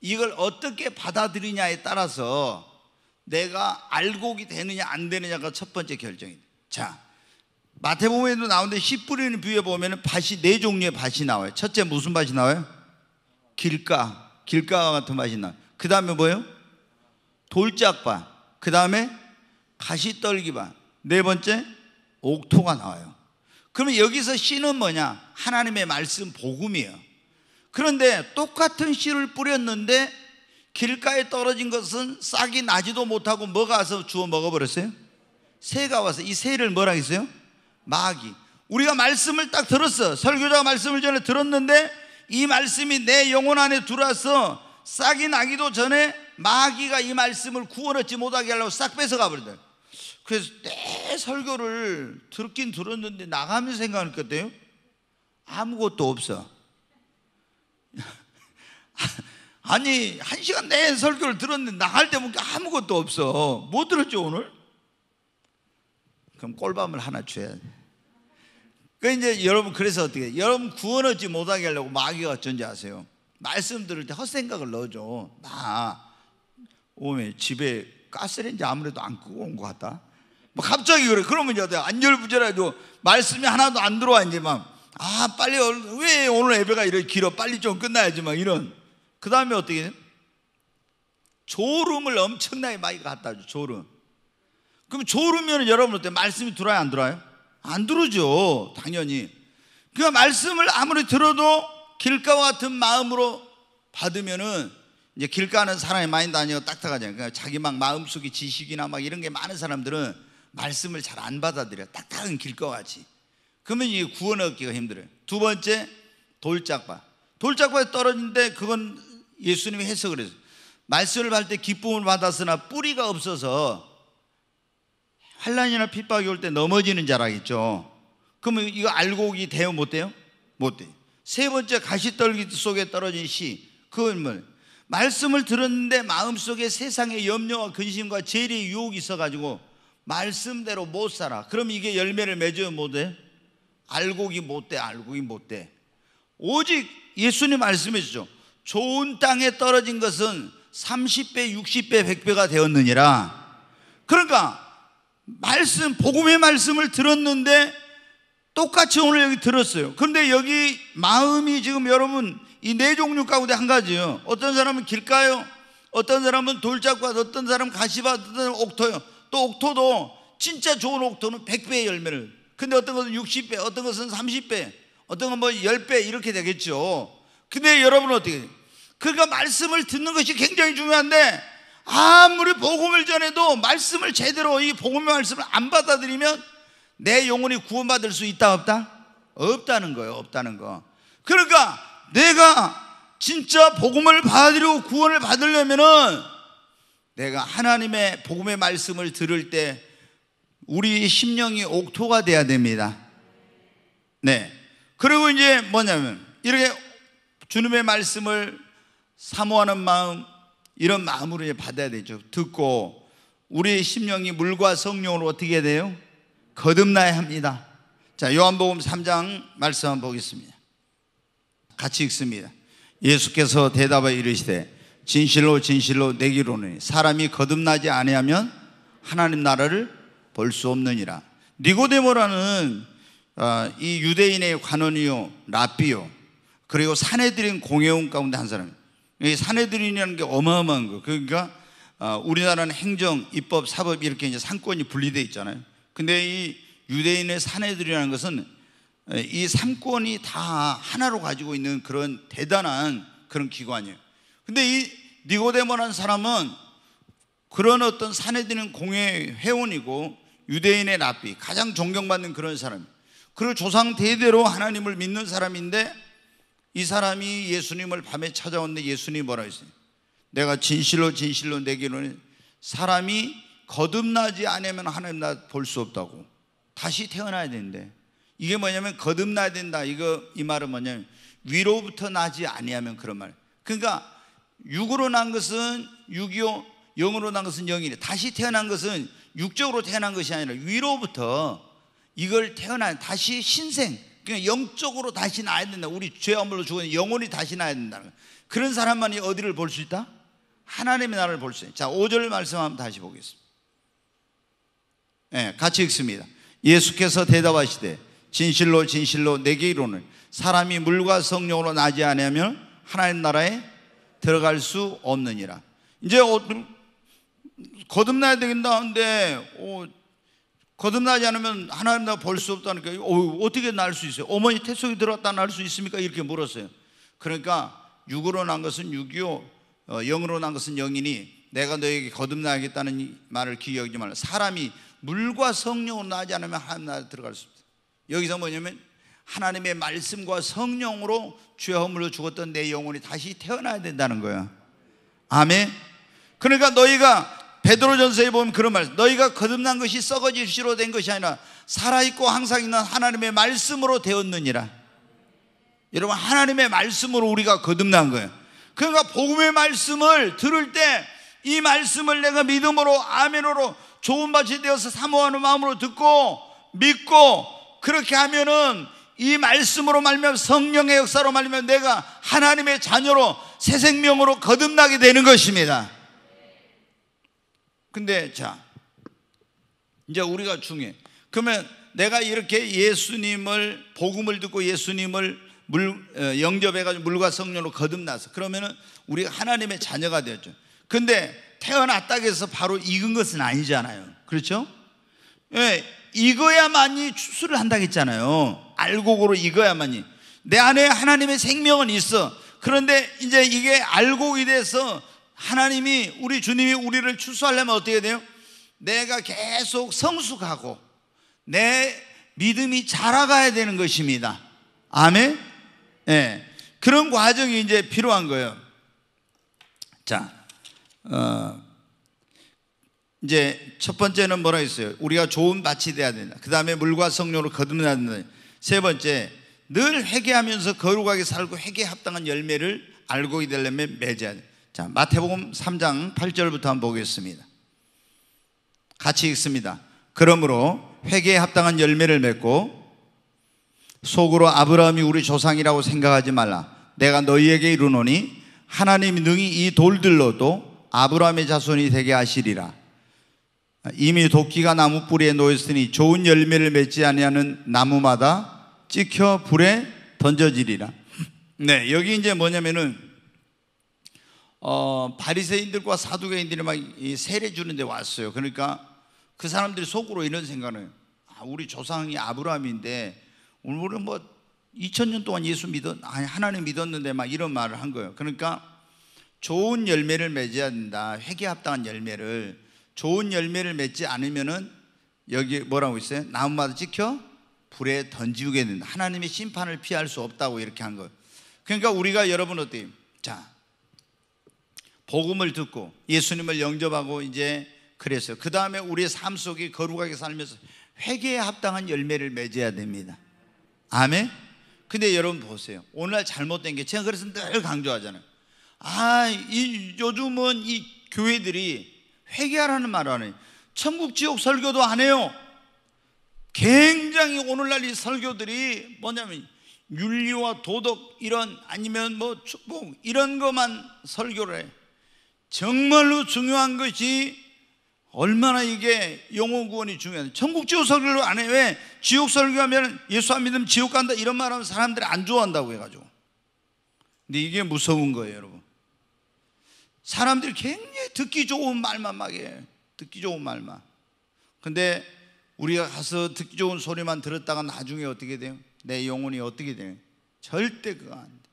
이걸 어떻게 받아들이냐에 따라서 내가 알곡이 되느냐 안 되느냐가 첫 번째 결정이다. 자, 마태복음에도 나오는데 씨 뿌리는 비유에 보면 밭이 네 종류의 밭이 나와요. 첫째 무슨 밭이 나와요? 길가, 길가 같은 밭이 나와요. 그 다음에 뭐예요? 돌짝밭. 그 다음에 가시떨기밭. 네 번째 옥토가 나와요. 그러면 여기서 씨는 뭐냐? 하나님의 말씀 복음이에요. 그런데 똑같은 씨를 뿌렸는데 길가에 떨어진 것은 싹이 나지도 못하고 뭐가 와서 주워 먹어버렸어요? 새가 와서 이 새를 뭐라 했어요? 마귀. 우리가 말씀을 딱 들었어. 설교자가 말씀을 전에 들었는데 이 말씀이 내 영혼 안에 들어와서 싹이 나기도 전에 마귀가 이 말씀을 구원 얻지 못하게 하려고 싹 뺏어가 버리다. 그래서 내 설교를 듣긴 들었는데 나가면서 생각할 것 같아요. 아무것도 없어. <laughs> 아니 한 시간 내 설교를 들었는데 나갈 때 보니까 아무것도 없어. 뭐 들었죠 오늘? 그럼 꼴밤을 하나 줘야 돼. 그 이제 여러분 그래서 어떻게 해? 여러분 구원 얻지 못하게 하려고 마귀가 어쩐지 아세요? 말씀 들을 때 헛생각을 넣어줘. 나 오면 집에 가스레인지 아무래도 안 끄고 온 것 같다. 뭐 갑자기 그래. 그러면 이제 안절부절해도 말씀이 하나도 안 들어와 이제 막 아 빨리 왜 오늘 예배가 이렇게 길어? 빨리 좀 끝나야지 막 이런. 그 다음에 어떻게 해? 졸음을 엄청나게 많이 갖다 줘. 졸음. 그럼 졸으면 여러분 어때? 말씀이 들어요 안 들어요? 안 들어죠. 당연히. 그 말씀을 아무리 들어도 길가와 같은 마음으로 받으면은 이제 길가는 사람이 많이 다니고 딱딱하잖아요. 그러니까 자기 막 마음속에 지식이나 막 이런 게 많은 사람들은 말씀을 잘 안 받아들여. 딱딱한 길가와 같이. 그러면 이게 구원 얻기가 힘들어요. 두 번째 돌짝바. 돌짝바에 떨어진데 그건 예수님이 해석을 했어요. 말씀을 받을 때 기쁨을 받았으나 뿌리가 없어서 환란이나 핍박이 올 때 넘어지는 자라겠죠. 그러면 이거 오기 돼요? 못 돼요? 못 돼요. 세 번째 가시떨기 속에 떨어진 시. 그건 뭐 말씀을 들었는데 마음속에 세상의 염려와 근심과 죄의 유혹이 있어가지고 말씀대로 못 살아. 그럼 이게 열매를 맺어요? 못해? 알고기 못돼. 알고기 못돼. 오직 예수님 말씀해 주죠. 좋은 땅에 떨어진 것은 30배, 60배, 100배가 되었느니라. 그러니까 말씀, 복음의 말씀을 들었는데 똑같이 오늘 여기 들었어요. 그런데 여기 마음이 지금 여러분 이 네 종류 가운데 한 가지요. 어떤 사람은 길가요. 어떤 사람은 돌짝밭, 어떤 사람은 가시밭, 어떤 사람은 옥토요. 또 옥토도 진짜 좋은 옥토는 100배의 열매를. 근데 어떤 것은 60배, 어떤 것은 30배, 어떤 건 뭐 10배 이렇게 되겠죠. 근데 여러분은 어떻게 돼요? 그러니까 말씀을 듣는 것이 굉장히 중요한데 아무리 복음을 전해도 말씀을 제대로 이 복음의 말씀을 안 받아들이면 내 영혼이 구원받을 수 있다 없다? 없다는 거예요. 없다는 거. 그러니까 내가 진짜 복음을 받으려고 구원을 받으려면은 내가 하나님의 복음의 말씀을 들을 때 우리 심령이 옥토가 돼야 됩니다. 네. 그리고 이제 뭐냐면 이렇게 주님의 말씀을 사모하는 마음 이런 마음으로 받아야 되죠. 듣고 우리의 심령이 물과 성령으로 어떻게 돼요? 거듭나야 합니다. 자, 요한복음 3장 말씀 한번 보겠습니다. 같이 읽습니다. 예수께서 대답하 이르시되 진실로 진실로 내기로는 사람이 거듭나지 아니하면 하나님 나라를 볼 수 없느니라. 니고데모라는 어, 이 유대인의 관원이요 라비요 그리고 사내들인 공회원 가운데 한 사람. 이 사내들인이라는 게 어마어마한 거. 그러니까 어, 우리나라는 행정, 입법, 사법 이렇게 이제 상권이 분리되어 있잖아요. 근데 이 유대인의 사내들이라는 것은 이 삼권이 다 하나로 가지고 있는 그런 대단한 그런 기관이에요. 근데 이 니고데모라는 사람은 그런 어떤 사내들은 공회 회원이고 유대인의 랍비 가장 존경받는 그런 사람. 그리고 조상 대대로 하나님을 믿는 사람인데 이 사람이 예수님을 밤에 찾아왔는데 예수님이 뭐라 했어요? 내가 진실로 진실로 내기로는 사람이 거듭나지 않으면 하나님 나 볼 수 없다고. 다시 태어나야 되는데 이게 뭐냐면 거듭나야 된다. 이거 이 말은 뭐냐면 위로부터 나지 아니하면 그런 말. 그러니까 육으로 난 것은 육이요, 영으로 난 것은 영이래. 다시 태어난 것은 육적으로 태어난 것이 아니라 위로부터 이걸 태어난 다시 신생. 그냥 영적으로 다시 나야 된다. 우리 죄악물로 죽은 영혼이 다시 나야 된다. 그런 사람만이 어디를 볼 수 있다? 하나님의 나라를 볼 수 있다. 자, 5절 말씀 한번 다시 보겠습니다. 네, 같이 읽습니다. 예수께서 대답하시되 진실로 진실로 내게 이르노니 사람이 물과 성령으로 나지 않으면 하나님 나라에 들어갈 수 없느니라. 이제 어, 거듭나야 되겠다는데 어, 거듭나지 않으면 하나님 나 볼 수 없다니까 어, 어떻게 날 수 있어요? 어머니 태 속에 들어갔다 날 수 있습니까? 이렇게 물었어요. 그러니까 육으로 난 것은 육이요, 어, 영으로 난 것은 영이니 내가 너에게 거듭나야겠다는 말을 기억하지 말라. 사람이 물과 성령으로 나지 않으면 하나님 나라 들어갈 수 없다. 여기서 뭐냐면 하나님의 말씀과 성령으로 죄 허물로 죽었던 내 영혼이 다시 태어나야 된다는 거야. 아멘. 그러니까 너희가 베드로전서에 보면 그런 말, 너희가 거듭난 것이 썩어질 시로 된 것이 아니라 살아있고 항상 있는 하나님의 말씀으로 되었느니라. 여러분 하나님의 말씀으로 우리가 거듭난 거예요. 그러니까 복음의 말씀을 들을 때 이 말씀을 내가 믿음으로 아멘으로 좋은 밭이 되어서 사모하는 마음으로 듣고 믿고 그렇게 하면은 이 말씀으로 말면 성령의 역사로 말면 내가 하나님의 자녀로 새 생명으로 거듭나게 되는 것입니다. 근데 자, 이제 우리가 중요해. 그러면 내가 이렇게 예수님을 복음을 듣고 예수님을 물 어, 영접해가지고 물과 성령으로 거듭나서 그러면은 우리가 하나님의 자녀가 되었죠. 근데 태어났다고 해서 바로 익은 것은 아니잖아요. 그렇죠? 예, 익어야만이 추수를 한다고 했잖아요. 알곡으로 익어야만이. 내 안에 하나님의 생명은 있어. 그런데 이제 이게 알곡이 돼서 하나님이 우리 주님이 우리를 추수하려면 어떻게 돼요? 내가 계속 성숙하고 내 믿음이 자라가야 되는 것입니다. 아멘. 예. 네, 그런 과정이 이제 필요한 거예요. 자, 어, 이제 첫 번째는 뭐라 했어요? 우리가 좋은 밭이 돼야 된다. 그 다음에 물과 성령으로 거듭나야 된다. 세 번째, 늘 회개하면서 거룩하게 살고 회개에 합당한 열매를 알고 되려면 맺어야 돼. 자, 마태복음 3장 8절부터 한번 보겠습니다. 같이 읽습니다. 그러므로 회개에 합당한 열매를 맺고 속으로 아브라함이 우리 조상이라고 생각하지 말라. 내가 너희에게 이르노니 하나님이 능히 이 돌들로도 아브라함의 자손이 되게 하시리라. 이미 도끼가 나무 뿌리에 놓였으니 좋은 열매를 맺지 아니하는 나무마다 찍혀 불에 던져지리라. 네, 여기 이제 뭐냐면은 어, 바리새인들과 사두개인들이 막 세례 주는데 왔어요. 그러니까 그 사람들이 속으로 이런 생각을 아, 우리 조상이 아브라함인데 우리는 뭐 2000년 동안 예수 믿었 아니 하나님 믿었는데 막 이런 말을 한 거예요. 그러니까 좋은 열매를 맺어야 된다. 회개 합당한 열매를 좋은 열매를 맺지 않으면은 여기 뭐라고 있어요? 나무마다 찍혀 불에 던지게 된다. 하나님의 심판을 피할 수 없다고 이렇게 한 거예요. 그러니까 우리가 여러분 어때요? 자, 복음을 듣고 예수님을 영접하고 이제 그랬어요. 그 다음에 우리의 삶 속에 거룩하게 살면서 회개에 합당한 열매를 맺어야 됩니다. 아멘. 근데 여러분 보세요. 오늘날 잘못된 게 제가 그래서 늘 강조하잖아요. 아, 이 요즘은 이 교회들이 회개하라는 말을 안 해요. 천국 지옥 설교도 안 해요. 굉장히 오늘날 이 설교들이 뭐냐면 윤리와 도덕 이런 아니면 뭐 축복 이런 것만 설교를 해. 정말로 중요한 것이 얼마나 이게 영혼 구원이 중요한 천국 지옥 설교를 안 해. 왜? 지옥 설교하면 예수 안 믿으면 지옥 간다 이런 말 하면 사람들이 안 좋아한다고 해가지고. 근데 이게 무서운 거예요, 여러분. 사람들이 굉장히 듣기 좋은 말만 막 해. 듣기 좋은 말만. 근데 우리가 가서 듣기 좋은 소리만 들었다가 나중에 어떻게 돼요? 내 영혼이 어떻게 돼요? 절대 그거 안 돼.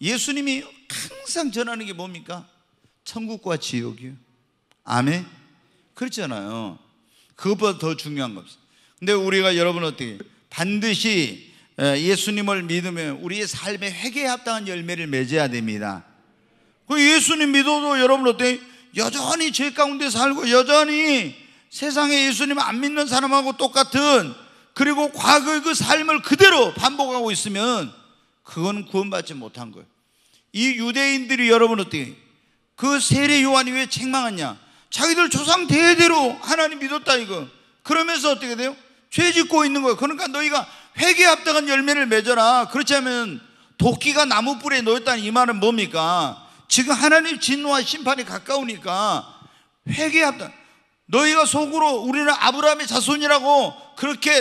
예수님이 항상 전하는 게 뭡니까? 천국과 지옥이요. 아멘. 그렇잖아요. 그것보다 더 중요한 거 없어. 근데 우리가 여러분 어떻게 반드시 예수님을 믿으면 우리의 삶에 회개에 합당한 열매를 맺어야 됩니다. 그 예수님 믿어도 여러분 어때? 여전히 죄 가운데 살고 여전히 세상에 예수님 안 믿는 사람하고 똑같은 그리고 과거의 그 삶을 그대로 반복하고 있으면 그건 구원받지 못한 거예요. 이 유대인들이 여러분 어떻게 그 세례 요한이 왜 책망하냐? 자기들 조상 대대로 하나님 믿었다 이거. 그러면서 어떻게 돼요? 죄 짓고 있는 거예요. 그러니까 너희가 회개 합당한 열매를 맺어라. 그렇지 않으면 도끼가 나무 뿌리에 놓였다는 이 말은 뭡니까? 지금 하나님 진노와 심판이 가까우니까 회개합다. 너희가 속으로 우리는 아브라함의 자손이라고 그렇게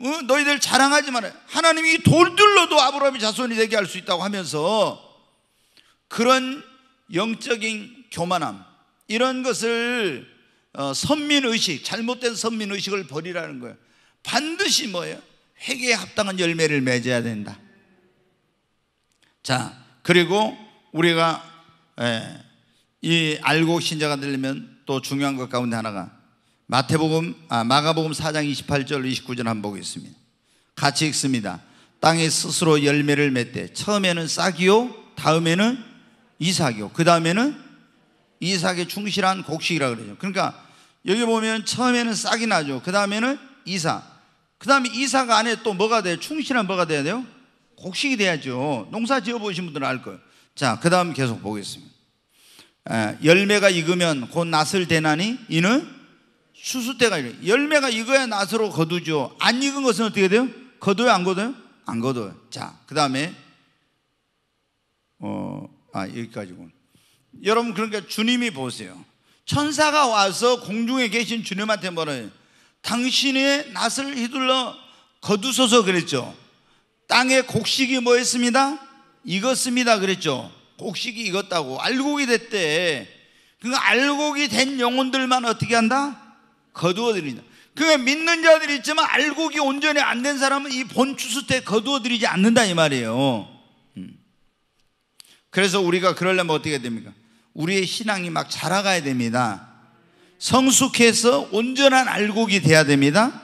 어? 너희들 자랑하지 말아요. 하나님이 돌들로도 아브라함의 자손이 되게 할 수 있다고 하면서 그런 영적인 교만함 이런 것을 어, 선민 의식, 잘못된 선민 의식을 버리라는 거예요. 반드시 뭐예요? 회개에 합당한 열매를 맺어야 된다. 자, 그리고 우리가 예, 이 알고 신자가 되려면 또 중요한 것 가운데 하나가 마태복음 아 마가복음 4장 28절 29절 한번 보겠습니다. 같이 읽습니다. 땅에 스스로 열매를 맺되 처음에는 싹이요 다음에는 이삭이요 그 다음에는 이삭에 충실한 곡식이라 그러죠. 그러니까 여기 보면 처음에는 싹이 나죠. 그 다음에는 이삭. 그 다음에 이삭 안에 또 뭐가 돼요? 충실한 뭐가 돼야 돼요? 곡식이 돼야죠. 농사 지어 보신 분들은 알 거예요. 자, 그 다음 계속 보겠습니다. 에, 열매가 익으면 곧 낫을 대나니 이는 수수 때가 이래. 열매가 익어야 낫으로 거두죠. 안 익은 것은 어떻게 돼요? 거둬요, 안 거둬요? 안 거둬요. 자, 그 다음에 어, 아 여기까지군. 여러분 그러니까 주님이 보세요. 천사가 와서 공중에 계신 주님한테 뭐래요? 당신의 낫을 휘둘러 거두소서 그랬죠. 땅에 곡식이 뭐였습니다? 익었습니다 그랬죠. 곡식이 익었다고 알곡이 됐대. 그 알곡이 된 영혼들만 어떻게 한다? 거두어 드린다. 그 믿는 자들이 있지만 알곡이 온전히 안 된 사람은 이 본추수 때 거두어 드리지 않는다 이 말이에요. 음. 그래서 우리가 그러려면 어떻게 됩니까? 우리의 신앙이 막 자라가야 됩니다. 성숙해서 온전한 알곡이 돼야 됩니다.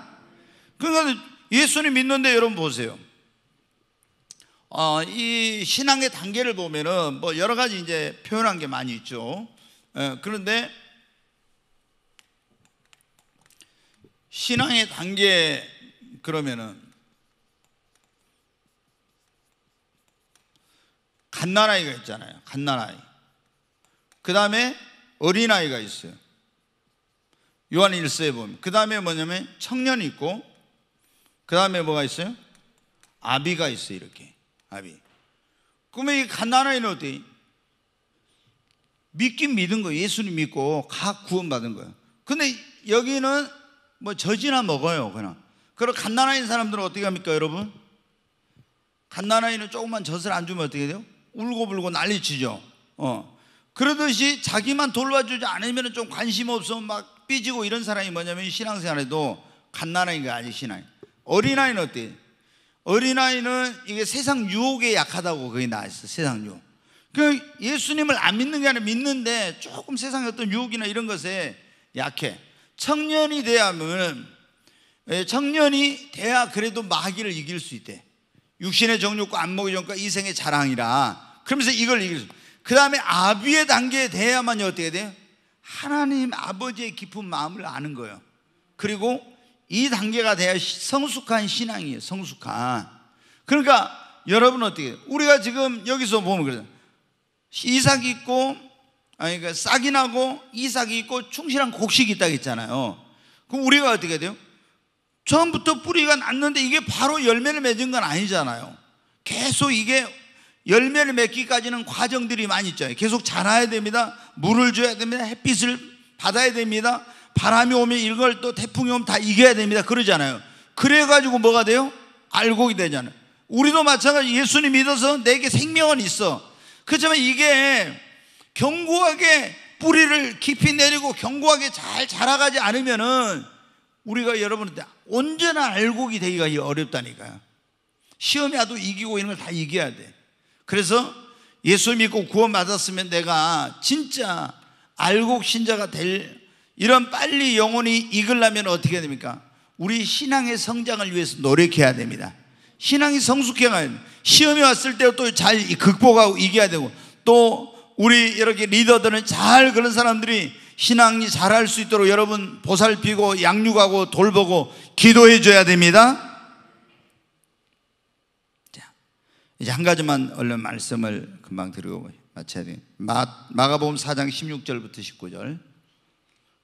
그러니까 예수님 믿는데 여러분 보세요. 어, 이 신앙의 단계를 보면은 뭐 여러 가지 이제 표현한 게 많이 있죠. 예, 그런데 신앙의 단계 그러면은 갓난아이가 있잖아요. 갓난아이. 그 다음에 어린아이가 있어요. 요한 1서에 보면. 그 다음에 뭐냐면 청년이 있고, 그 다음에 뭐가 있어요? 아비가 있어요, 이렇게. 아비. 그러면 이 갓난아이는 어때? 믿긴 믿은 거예요. 예수님 믿고 각 구원받은 거예요. 근데 여기는 뭐 젖이나 먹어요, 그냥. 그리고 갓난아이인 사람들은 어떻게 합니까, 여러분? 갓난아이는 조금만 젖을 안 주면 어떻게 돼요? 울고불고 난리치죠. 어. 그러듯이 자기만 돌봐주지 않으면 좀 관심 없어 막 삐지고 이런 사람이 뭐냐면 신앙생활에도 갓난아이가 아직 신앙. 어린아이는 어때? 어린아이는 이게 세상 유혹에 약하다고 거기 나와 있어. 세상 유혹. 그 예수님을 안 믿는 게 아니라 믿는데 조금 세상의 어떤 유혹이나 이런 것에 약해. 청년이 돼야면 예, 청년이 돼야 그래도 마귀를 이길 수 있대. 육신의 정욕과 안목의 정과 이생의 자랑이라. 그러면서 이걸 이길 수. 그 다음에 아비의 단계에 대해야만이 어떻게 돼요? 하나님 아버지의 깊은 마음을 아는 거예요. 그리고 이 단계가 돼야 성숙한 신앙이에요. 성숙한. 그러니까 여러분 어떻게? 우리가 지금 여기서 보면 그래요. 이삭이 있고, 아니 그러니까 싹이 나고 이삭이 있고 충실한 곡식이 있다고 했잖아요. 그럼 우리가 어떻게 돼요? 처음부터 뿌리가 났는데 이게 바로 열매를 맺은 건 아니잖아요. 계속 이게 열매를 맺기까지는 과정들이 많이 있잖아요. 계속 자라야 됩니다. 물을 줘야 됩니다. 햇빛을 받아야 됩니다. 바람이 오면 이걸 또 태풍이 오면 다 이겨야 됩니다. 그러잖아요. 그래가지고 뭐가 돼요? 알곡이 되잖아요. 우리도 마찬가지 예수님 믿어서 내게 생명은 있어. 그렇지만 이게 견고하게 뿌리를 깊이 내리고 견고하게 잘 자라가지 않으면은 우리가 여러분한테 온전한 알곡이 되기가 어렵다니까요. 시험이 와도 이기고 이런 걸 다 이겨야 돼. 그래서 예수 믿고 구원 받았으면 내가 진짜 알곡 신자가 될 이런 빨리 영혼이 익으려면 어떻게 됩니까? 우리 신앙의 성장을 위해서 노력해야 됩니다. 신앙이 성숙해야 시험이 왔을 때 또 잘 극복하고 이겨야 되고 또 우리 이렇게 리더들은 잘 그런 사람들이 신앙이 잘할 수 있도록 여러분 보살피고 양육하고 돌보고 기도해 줘야 됩니다. 자, 이제 한 가지만 얼른 말씀을 금방 드리고 마쳐야 돼요. 마, 마가복음 4장 16절부터 19절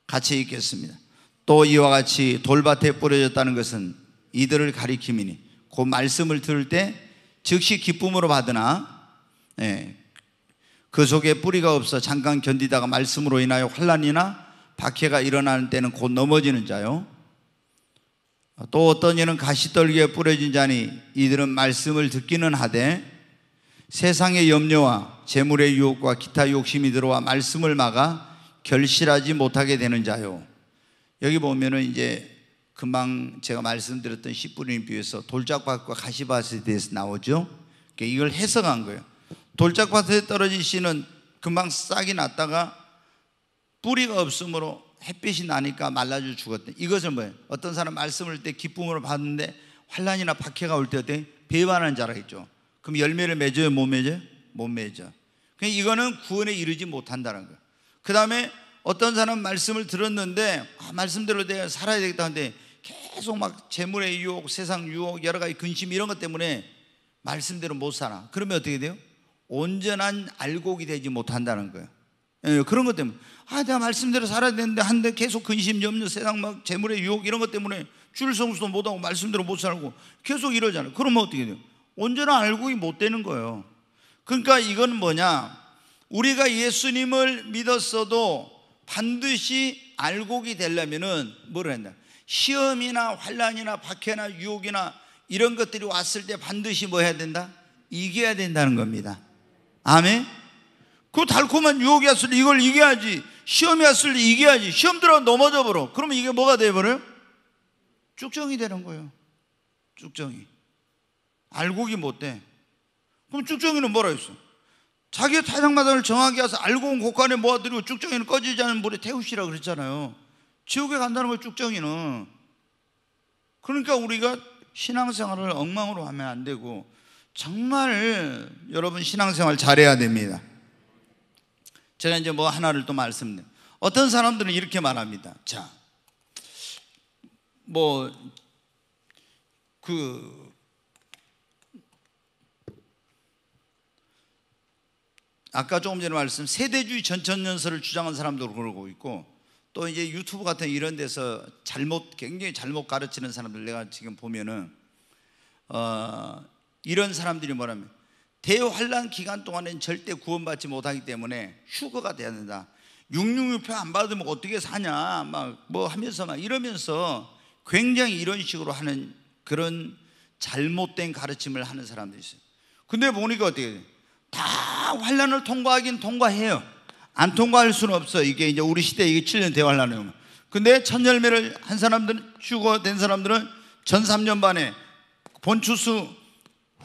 같이 읽겠습니다. 또 이와 같이 돌밭에 뿌려졌다는 것은 이들을 가리킴이니 그 말씀을 들을 때 즉시 기쁨으로 받으나 예, 그 속에 뿌리가 없어 잠깐 견디다가 말씀으로 인하여 환란이나 박해가 일어나는 때는 곧 넘어지는 자요. 또 어떤 이는 가시떨기에 뿌려진 자니 이들은 말씀을 듣기는 하되 세상의 염려와 재물의 유혹과 기타 욕심이 들어와 말씀을 막아 결실하지 못하게 되는 자요. 여기 보면은 이제 금방 제가 말씀드렸던 씨뿌리는 비유에서 돌짝밭과 가시밭에 대해서 나오죠. 그러니까 이걸 해석한 거예요. 돌짝밭에 떨어진 씨는 금방 싹이 났다가 뿌리가 없으므로 햇빛이 나니까 말라져 죽었대. 이것은 뭐예요? 어떤 사람 말씀을 때 기쁨으로 받는데 환란이나 박해가 올 때 어때? 배반하는 자라겠죠. 그럼 열매를 맺어요, 못 맺어요? 못 맺어. 그러니까 이거는 구원에 이르지 못한다는 거예요. 그 다음에 어떤 사람 말씀을 들었는데 아, 말씀대로 내가 살아야 되겠다 하는데 계속 막 재물의 유혹, 세상 유혹, 여러 가지 근심 이런 것 때문에 말씀대로 못 살아. 그러면 어떻게 돼요? 온전한 알곡이 되지 못한다는 거예요. 예, 그런 것 때문에 아 내가 말씀대로 살아야 되는데 한데 계속 근심, 염려, 세상 막 재물의 유혹 이런 것 때문에 줄 성수도 못하고 말씀대로 못 살고 계속 이러잖아요. 그러면 어떻게 돼요? 온전한 알곡이 못 되는 거예요. 그러니까 이건 뭐냐? 우리가 예수님을 믿었어도 반드시 알곡이 되려면은 뭐를 한다? 시험이나 환란이나 박해나 유혹이나 이런 것들이 왔을 때 반드시 뭐 해야 된다? 이겨야 된다는 겁니다. 아멘. 그 달콤한 유혹이 왔을 때 이걸 이겨야지. 시험이 왔을 때 이겨야지. 시험 들어 넘어져 버려. 그러면 이게 뭐가 돼 버려요? 쭉정이 되는 거예요. 쭉정이. 알곡이 못 돼. 그럼 쭉정이는 뭐라 했어? 자기의 타작마당을 정하게 해서 알고 온 곡간에 모아드리고 쭉정이는 꺼지지 않은 물에 태우시라 그랬잖아요. 지옥에 간다는 거예요, 쭉정이는. 그러니까 우리가 신앙생활을 엉망으로 하면 안 되고 정말 여러분 신앙생활 잘해야 됩니다. 제가 이제 뭐 하나를 또 말씀드려. 어떤 사람들은 이렇게 말합니다. 자, 뭐, 그, 아까 조금 전에 말씀 세대주의 전천연설을 주장한 사람도 그러고 있고 또 이제 유튜브 같은 이런 데서 잘못 굉장히 잘못 가르치는 사람들 내가 지금 보면은 어 이런 사람들이 뭐라면 대환란 기간 동안엔 절대 구원받지 못하기 때문에 휴거가 돼야 된다. 666표 안 받으면 어떻게 사냐 막 뭐 하면서 막 이러면서 굉장히 이런 식으로 하는 그런 잘못된 가르침을 하는 사람들이 있어요. 근데 보니까 어떻게 돼요? 다 환란을 통과하긴 통과해요. 안 통과할 수는 없어. 이게 이제 우리 시대 이게 7년 대환란이면. 근데 첫 열매를 한 사람들은 휴거 된 사람들은 전 3년 반에 본 추수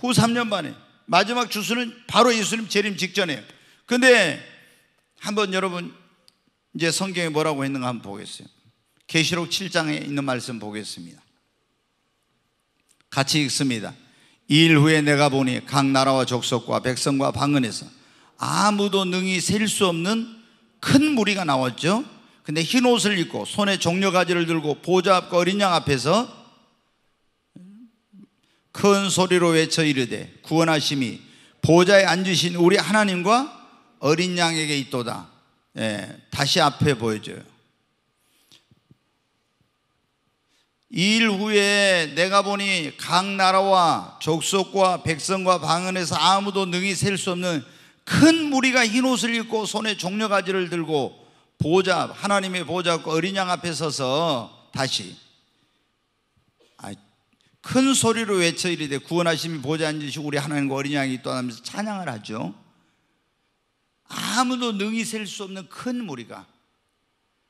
후 3년 반에 마지막 추수는 바로 예수님 재림 직전에 근데 한번 여러분 이제 성경에 뭐라고 했는가 한번 보겠어요. 계시록 7장에 있는 말씀 보겠습니다. 같이 읽습니다. 이 일 후에 내가 보니 각 나라와 족속과 백성과 방언에서 아무도 능히 셀 수 없는 큰 무리가 나왔죠. 근데 흰 옷을 입고 손에 종려가지를 들고 보좌 앞과 어린 양 앞에서 큰 소리로 외쳐 이르되 구원하심이 보좌에 앉으신 우리 하나님과 어린 양에게 있도다. 예, 다시 앞에 보여줘요. 이 일 후에 내가 보니 각 나라와 족속과 백성과 방언에서 아무도 능히 셀 수 없는 큰 무리가 흰 옷을 입고 손에 종려가지를 들고 보좌 하나님의 보좌 고 어린 양 앞에 서서 다시 아, 큰 소리로 외쳐 이르되 구원하심이 보좌 앉으시고 우리 하나님과 어린 양이 또 하면서 찬양을 하죠. 아무도 능히 셀 수 없는 큰 무리가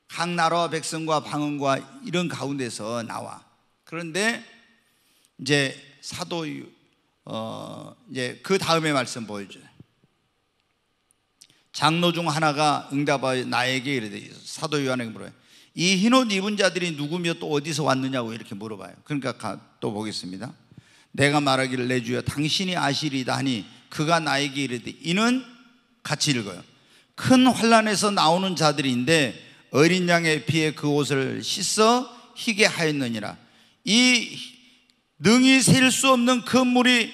각 나라와 백성과 방언과 이런 가운데서 나와. 그런데 이제 사도 어 이제 그 다음에 말씀 보여줘요. 장로 중 하나가 응답하여 나에게 이르되 사도 요한에게 물어요. 이 흰옷 입은 자들이 누구며 또 어디서 왔느냐고 이렇게 물어봐요. 그러니까 또 보겠습니다. 내가 말하기를 내 주여 당신이 아시리다 하니 그가 나에게 이르되 이는 같이 읽어요. 큰 환란에서 나오는 자들인데 어린 양의 피에 그 옷을 씻어 희게 하였느니라. 이 능히 셀 수 없는 큰 물이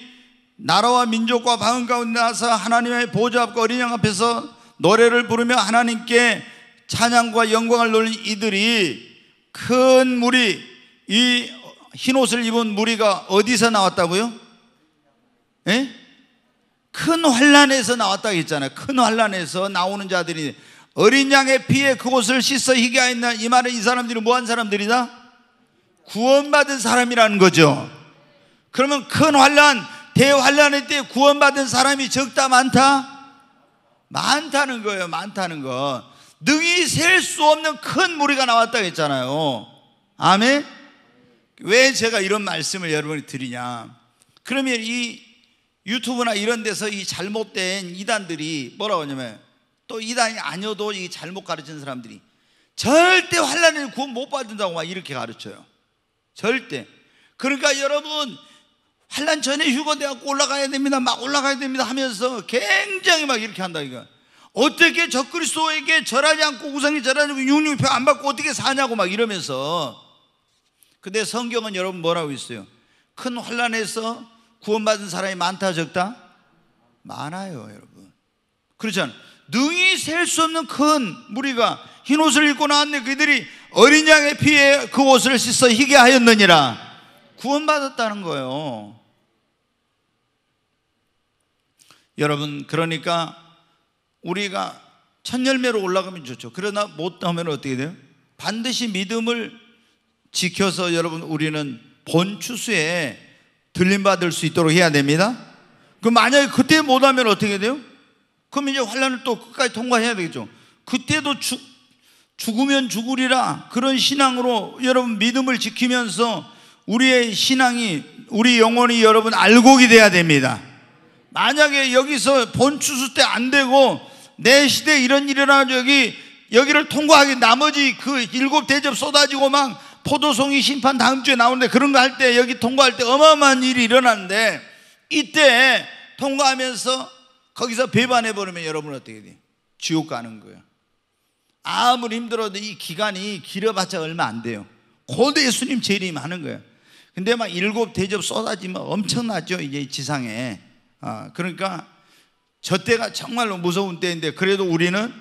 나라와 민족과 방언 가운데 나서 하나님의 보좌 앞과 어린 양 앞에서 노래를 부르며 하나님께 찬양과 영광을 돌린 이들이 큰 무리 이 흰옷을 입은 무리가 어디서 나왔다고요? 예? 큰 환란에서 나왔다고 했잖아요. 큰 환란에서 나오는 자들이 어린 양의 피에 그곳을 씻어 희게 하였나 이 말은 이 사람들이 뭐한 사람들이다? 구원받은 사람이라는 거죠. 그러면 큰 환란, 대환란의 때 구원받은 사람이 적다 많다? 많다는 거예요. 많다는 거. 능히 셀 수 없는 큰 무리가 나왔다 했잖아요. 아멘? 왜 제가 이런 말씀을 여러분이 드리냐? 그러면 이 유튜브나 이런 데서 이 잘못된 이단들이 뭐라고 하냐면 또 이단이 아니어도 이 잘못 가르치는 사람들이 절대 환란을 구원 못 받는다고 막 이렇게 가르쳐요. 절대. 그러니까 여러분 환란 전에 휴거돼 갖고 올라가야 됩니다. 막 올라가야 됩니다 하면서 굉장히 막 이렇게 한다 이거. 어떻게 적그리스도에게 절하지 않고 우상이 절하지 않고 육육표 안 받고 어떻게 사냐고 막 이러면서. 근데 성경은 여러분 뭐라고 있어요? 큰 환란에서 구원받은 사람이 많다 적다? 많아요 여러분. 그렇잖아요. 능히 셀 수 없는 큰 무리가 흰 옷을 입고 나왔는데 그들이 어린 양의 피에 그 옷을 씻어 희게 하였느니라. 구원받았다는 거예요. 여러분 그러니까 우리가 첫 열매로 올라가면 좋죠 그러나 못하면 어떻게 돼요? 반드시 믿음을 지켜서 여러분 우리는 본 추수에 들림받을 수 있도록 해야 됩니다 그 만약에 그때 못하면 어떻게 돼요? 그럼 이제 환란을 또 끝까지 통과해야 되겠죠 그때도 죽, 죽으면 죽으리라 그런 신앙으로 여러분 믿음을 지키면서 우리의 신앙이 우리 영혼이 여러분 알곡이 돼야 됩니다 만약에 여기서 본추수 때 안 되고 내 시대에 이런 일이 일어나 여기 여기를 통과하기 나머지 그 일곱 대접 쏟아지고 막 포도송이 심판 다음 주에 나오는데 그런 거 할 때 여기 통과할 때 어마어마한 일이 일어나는데 이때 통과하면서 거기서 배반해 버리면 여러분 어떻게 돼? 지옥 가는 거예요. 아무리 힘들어도 이 기간이 길어봤자 얼마 안 돼요. 고대 예수님 재림이 하는 거예요. 근데 막 일곱 대접 쏟아지면 엄청나죠. 이제 지상에. 아, 그러니까 저 때가 정말로 무서운 때인데 그래도 우리는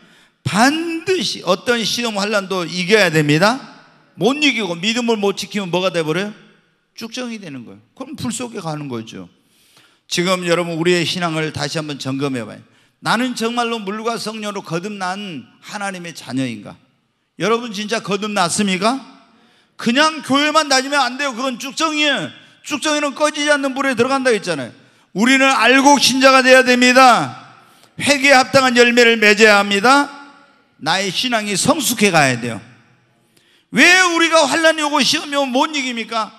반드시 어떤 시험 환란도 이겨야 됩니다. 못 이기고 믿음을 못 지키면 뭐가 돼버려요? 쭉정이 되는 거예요. 그럼 불 속에 가는 거죠. 지금 여러분 우리의 신앙을 다시 한번 점검해 봐요. 나는 정말로 물과 성령으로 거듭난 하나님의 자녀인가? 여러분 진짜 거듭났습니까? 그냥 교회만 다니면 안 돼요. 그건 쭉정이에요. 쭉정이는 꺼지지 않는 불에 들어간다 했잖아요. 우리는 알고 신자가 돼야 됩니다. 회개에 합당한 열매를 맺어야 합니다. 나의 신앙이 성숙해 가야 돼요. 왜 우리가 환란이 오고 시험이 오면 못 이깁니까?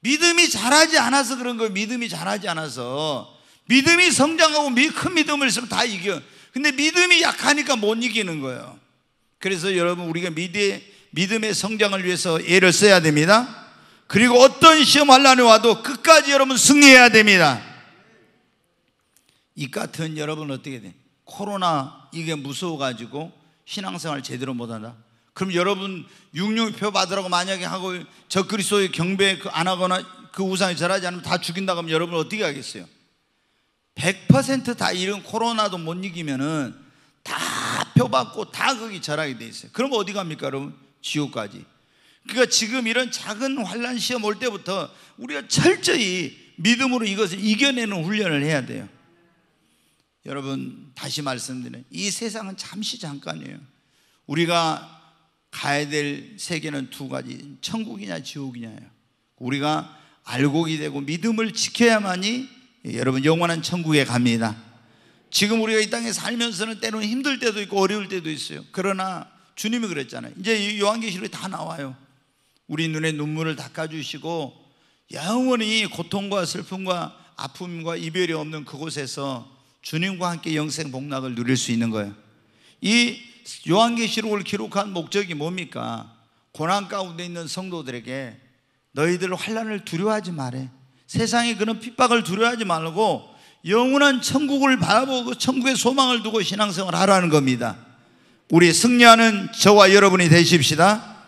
믿음이 잘하지 않아서 그런 거예요. 믿음이 잘하지 않아서. 믿음이 성장하고 큰 믿음을 있으면 다 이겨. 근데 믿음이 약하니까 못 이기는 거예요. 그래서 여러분 우리가 믿음의 성장을 위해서 애를 써야 됩니다. 그리고 어떤 시험 환란이 와도 끝까지 여러분 승리해야 됩니다. 이 같은 여러분 어떻게 돼? 코로나 이게 무서워가지고 신앙생활 제대로 못한다. 그럼 여러분 육육표 받으라고 만약에 하고 저 그리스도의 경배 그안 하거나 그 우상에 절하지 않으면 다 죽인다 그러면 여러분 어떻게 하겠어요? 100%다 이런 코로나도 못 이기면은 다 표 받고 다 거기 절하게 돼 있어요. 그럼 어디 갑니까, 여러분? 지옥까지. 그러니까 지금 이런 작은 환란 시험 올 때부터 우리가 철저히 믿음으로 이것을 이겨내는 훈련을 해야 돼요. 여러분 다시 말씀드리는 이 세상은 잠시 잠깐이에요. 우리가 가야 될 세계는 두 가지 천국이냐 지옥이냐예요. 우리가 알곡이 되고 믿음을 지켜야만이 여러분 영원한 천국에 갑니다. 지금 우리가 이 땅에 살면서는 때로는 힘들 때도 있고 어려울 때도 있어요. 그러나 주님이 그랬잖아요. 이제 요한계시록에 다 나와요 우리 눈에 눈물을 닦아주시고 영원히 고통과 슬픔과 아픔과 이별이 없는 그곳에서 주님과 함께 영생 복락을 누릴 수 있는 거예요 이 요한계시록을 기록한 목적이 뭡니까? 고난 가운데 있는 성도들에게 너희들 환란을 두려워하지 말해. 세상에 그런 핍박을 두려워하지 말고 영원한 천국을 바라보고 천국의 소망을 두고 신앙생활 하라는 겁니다. 우리 승리하는 저와 여러분이 되십시다.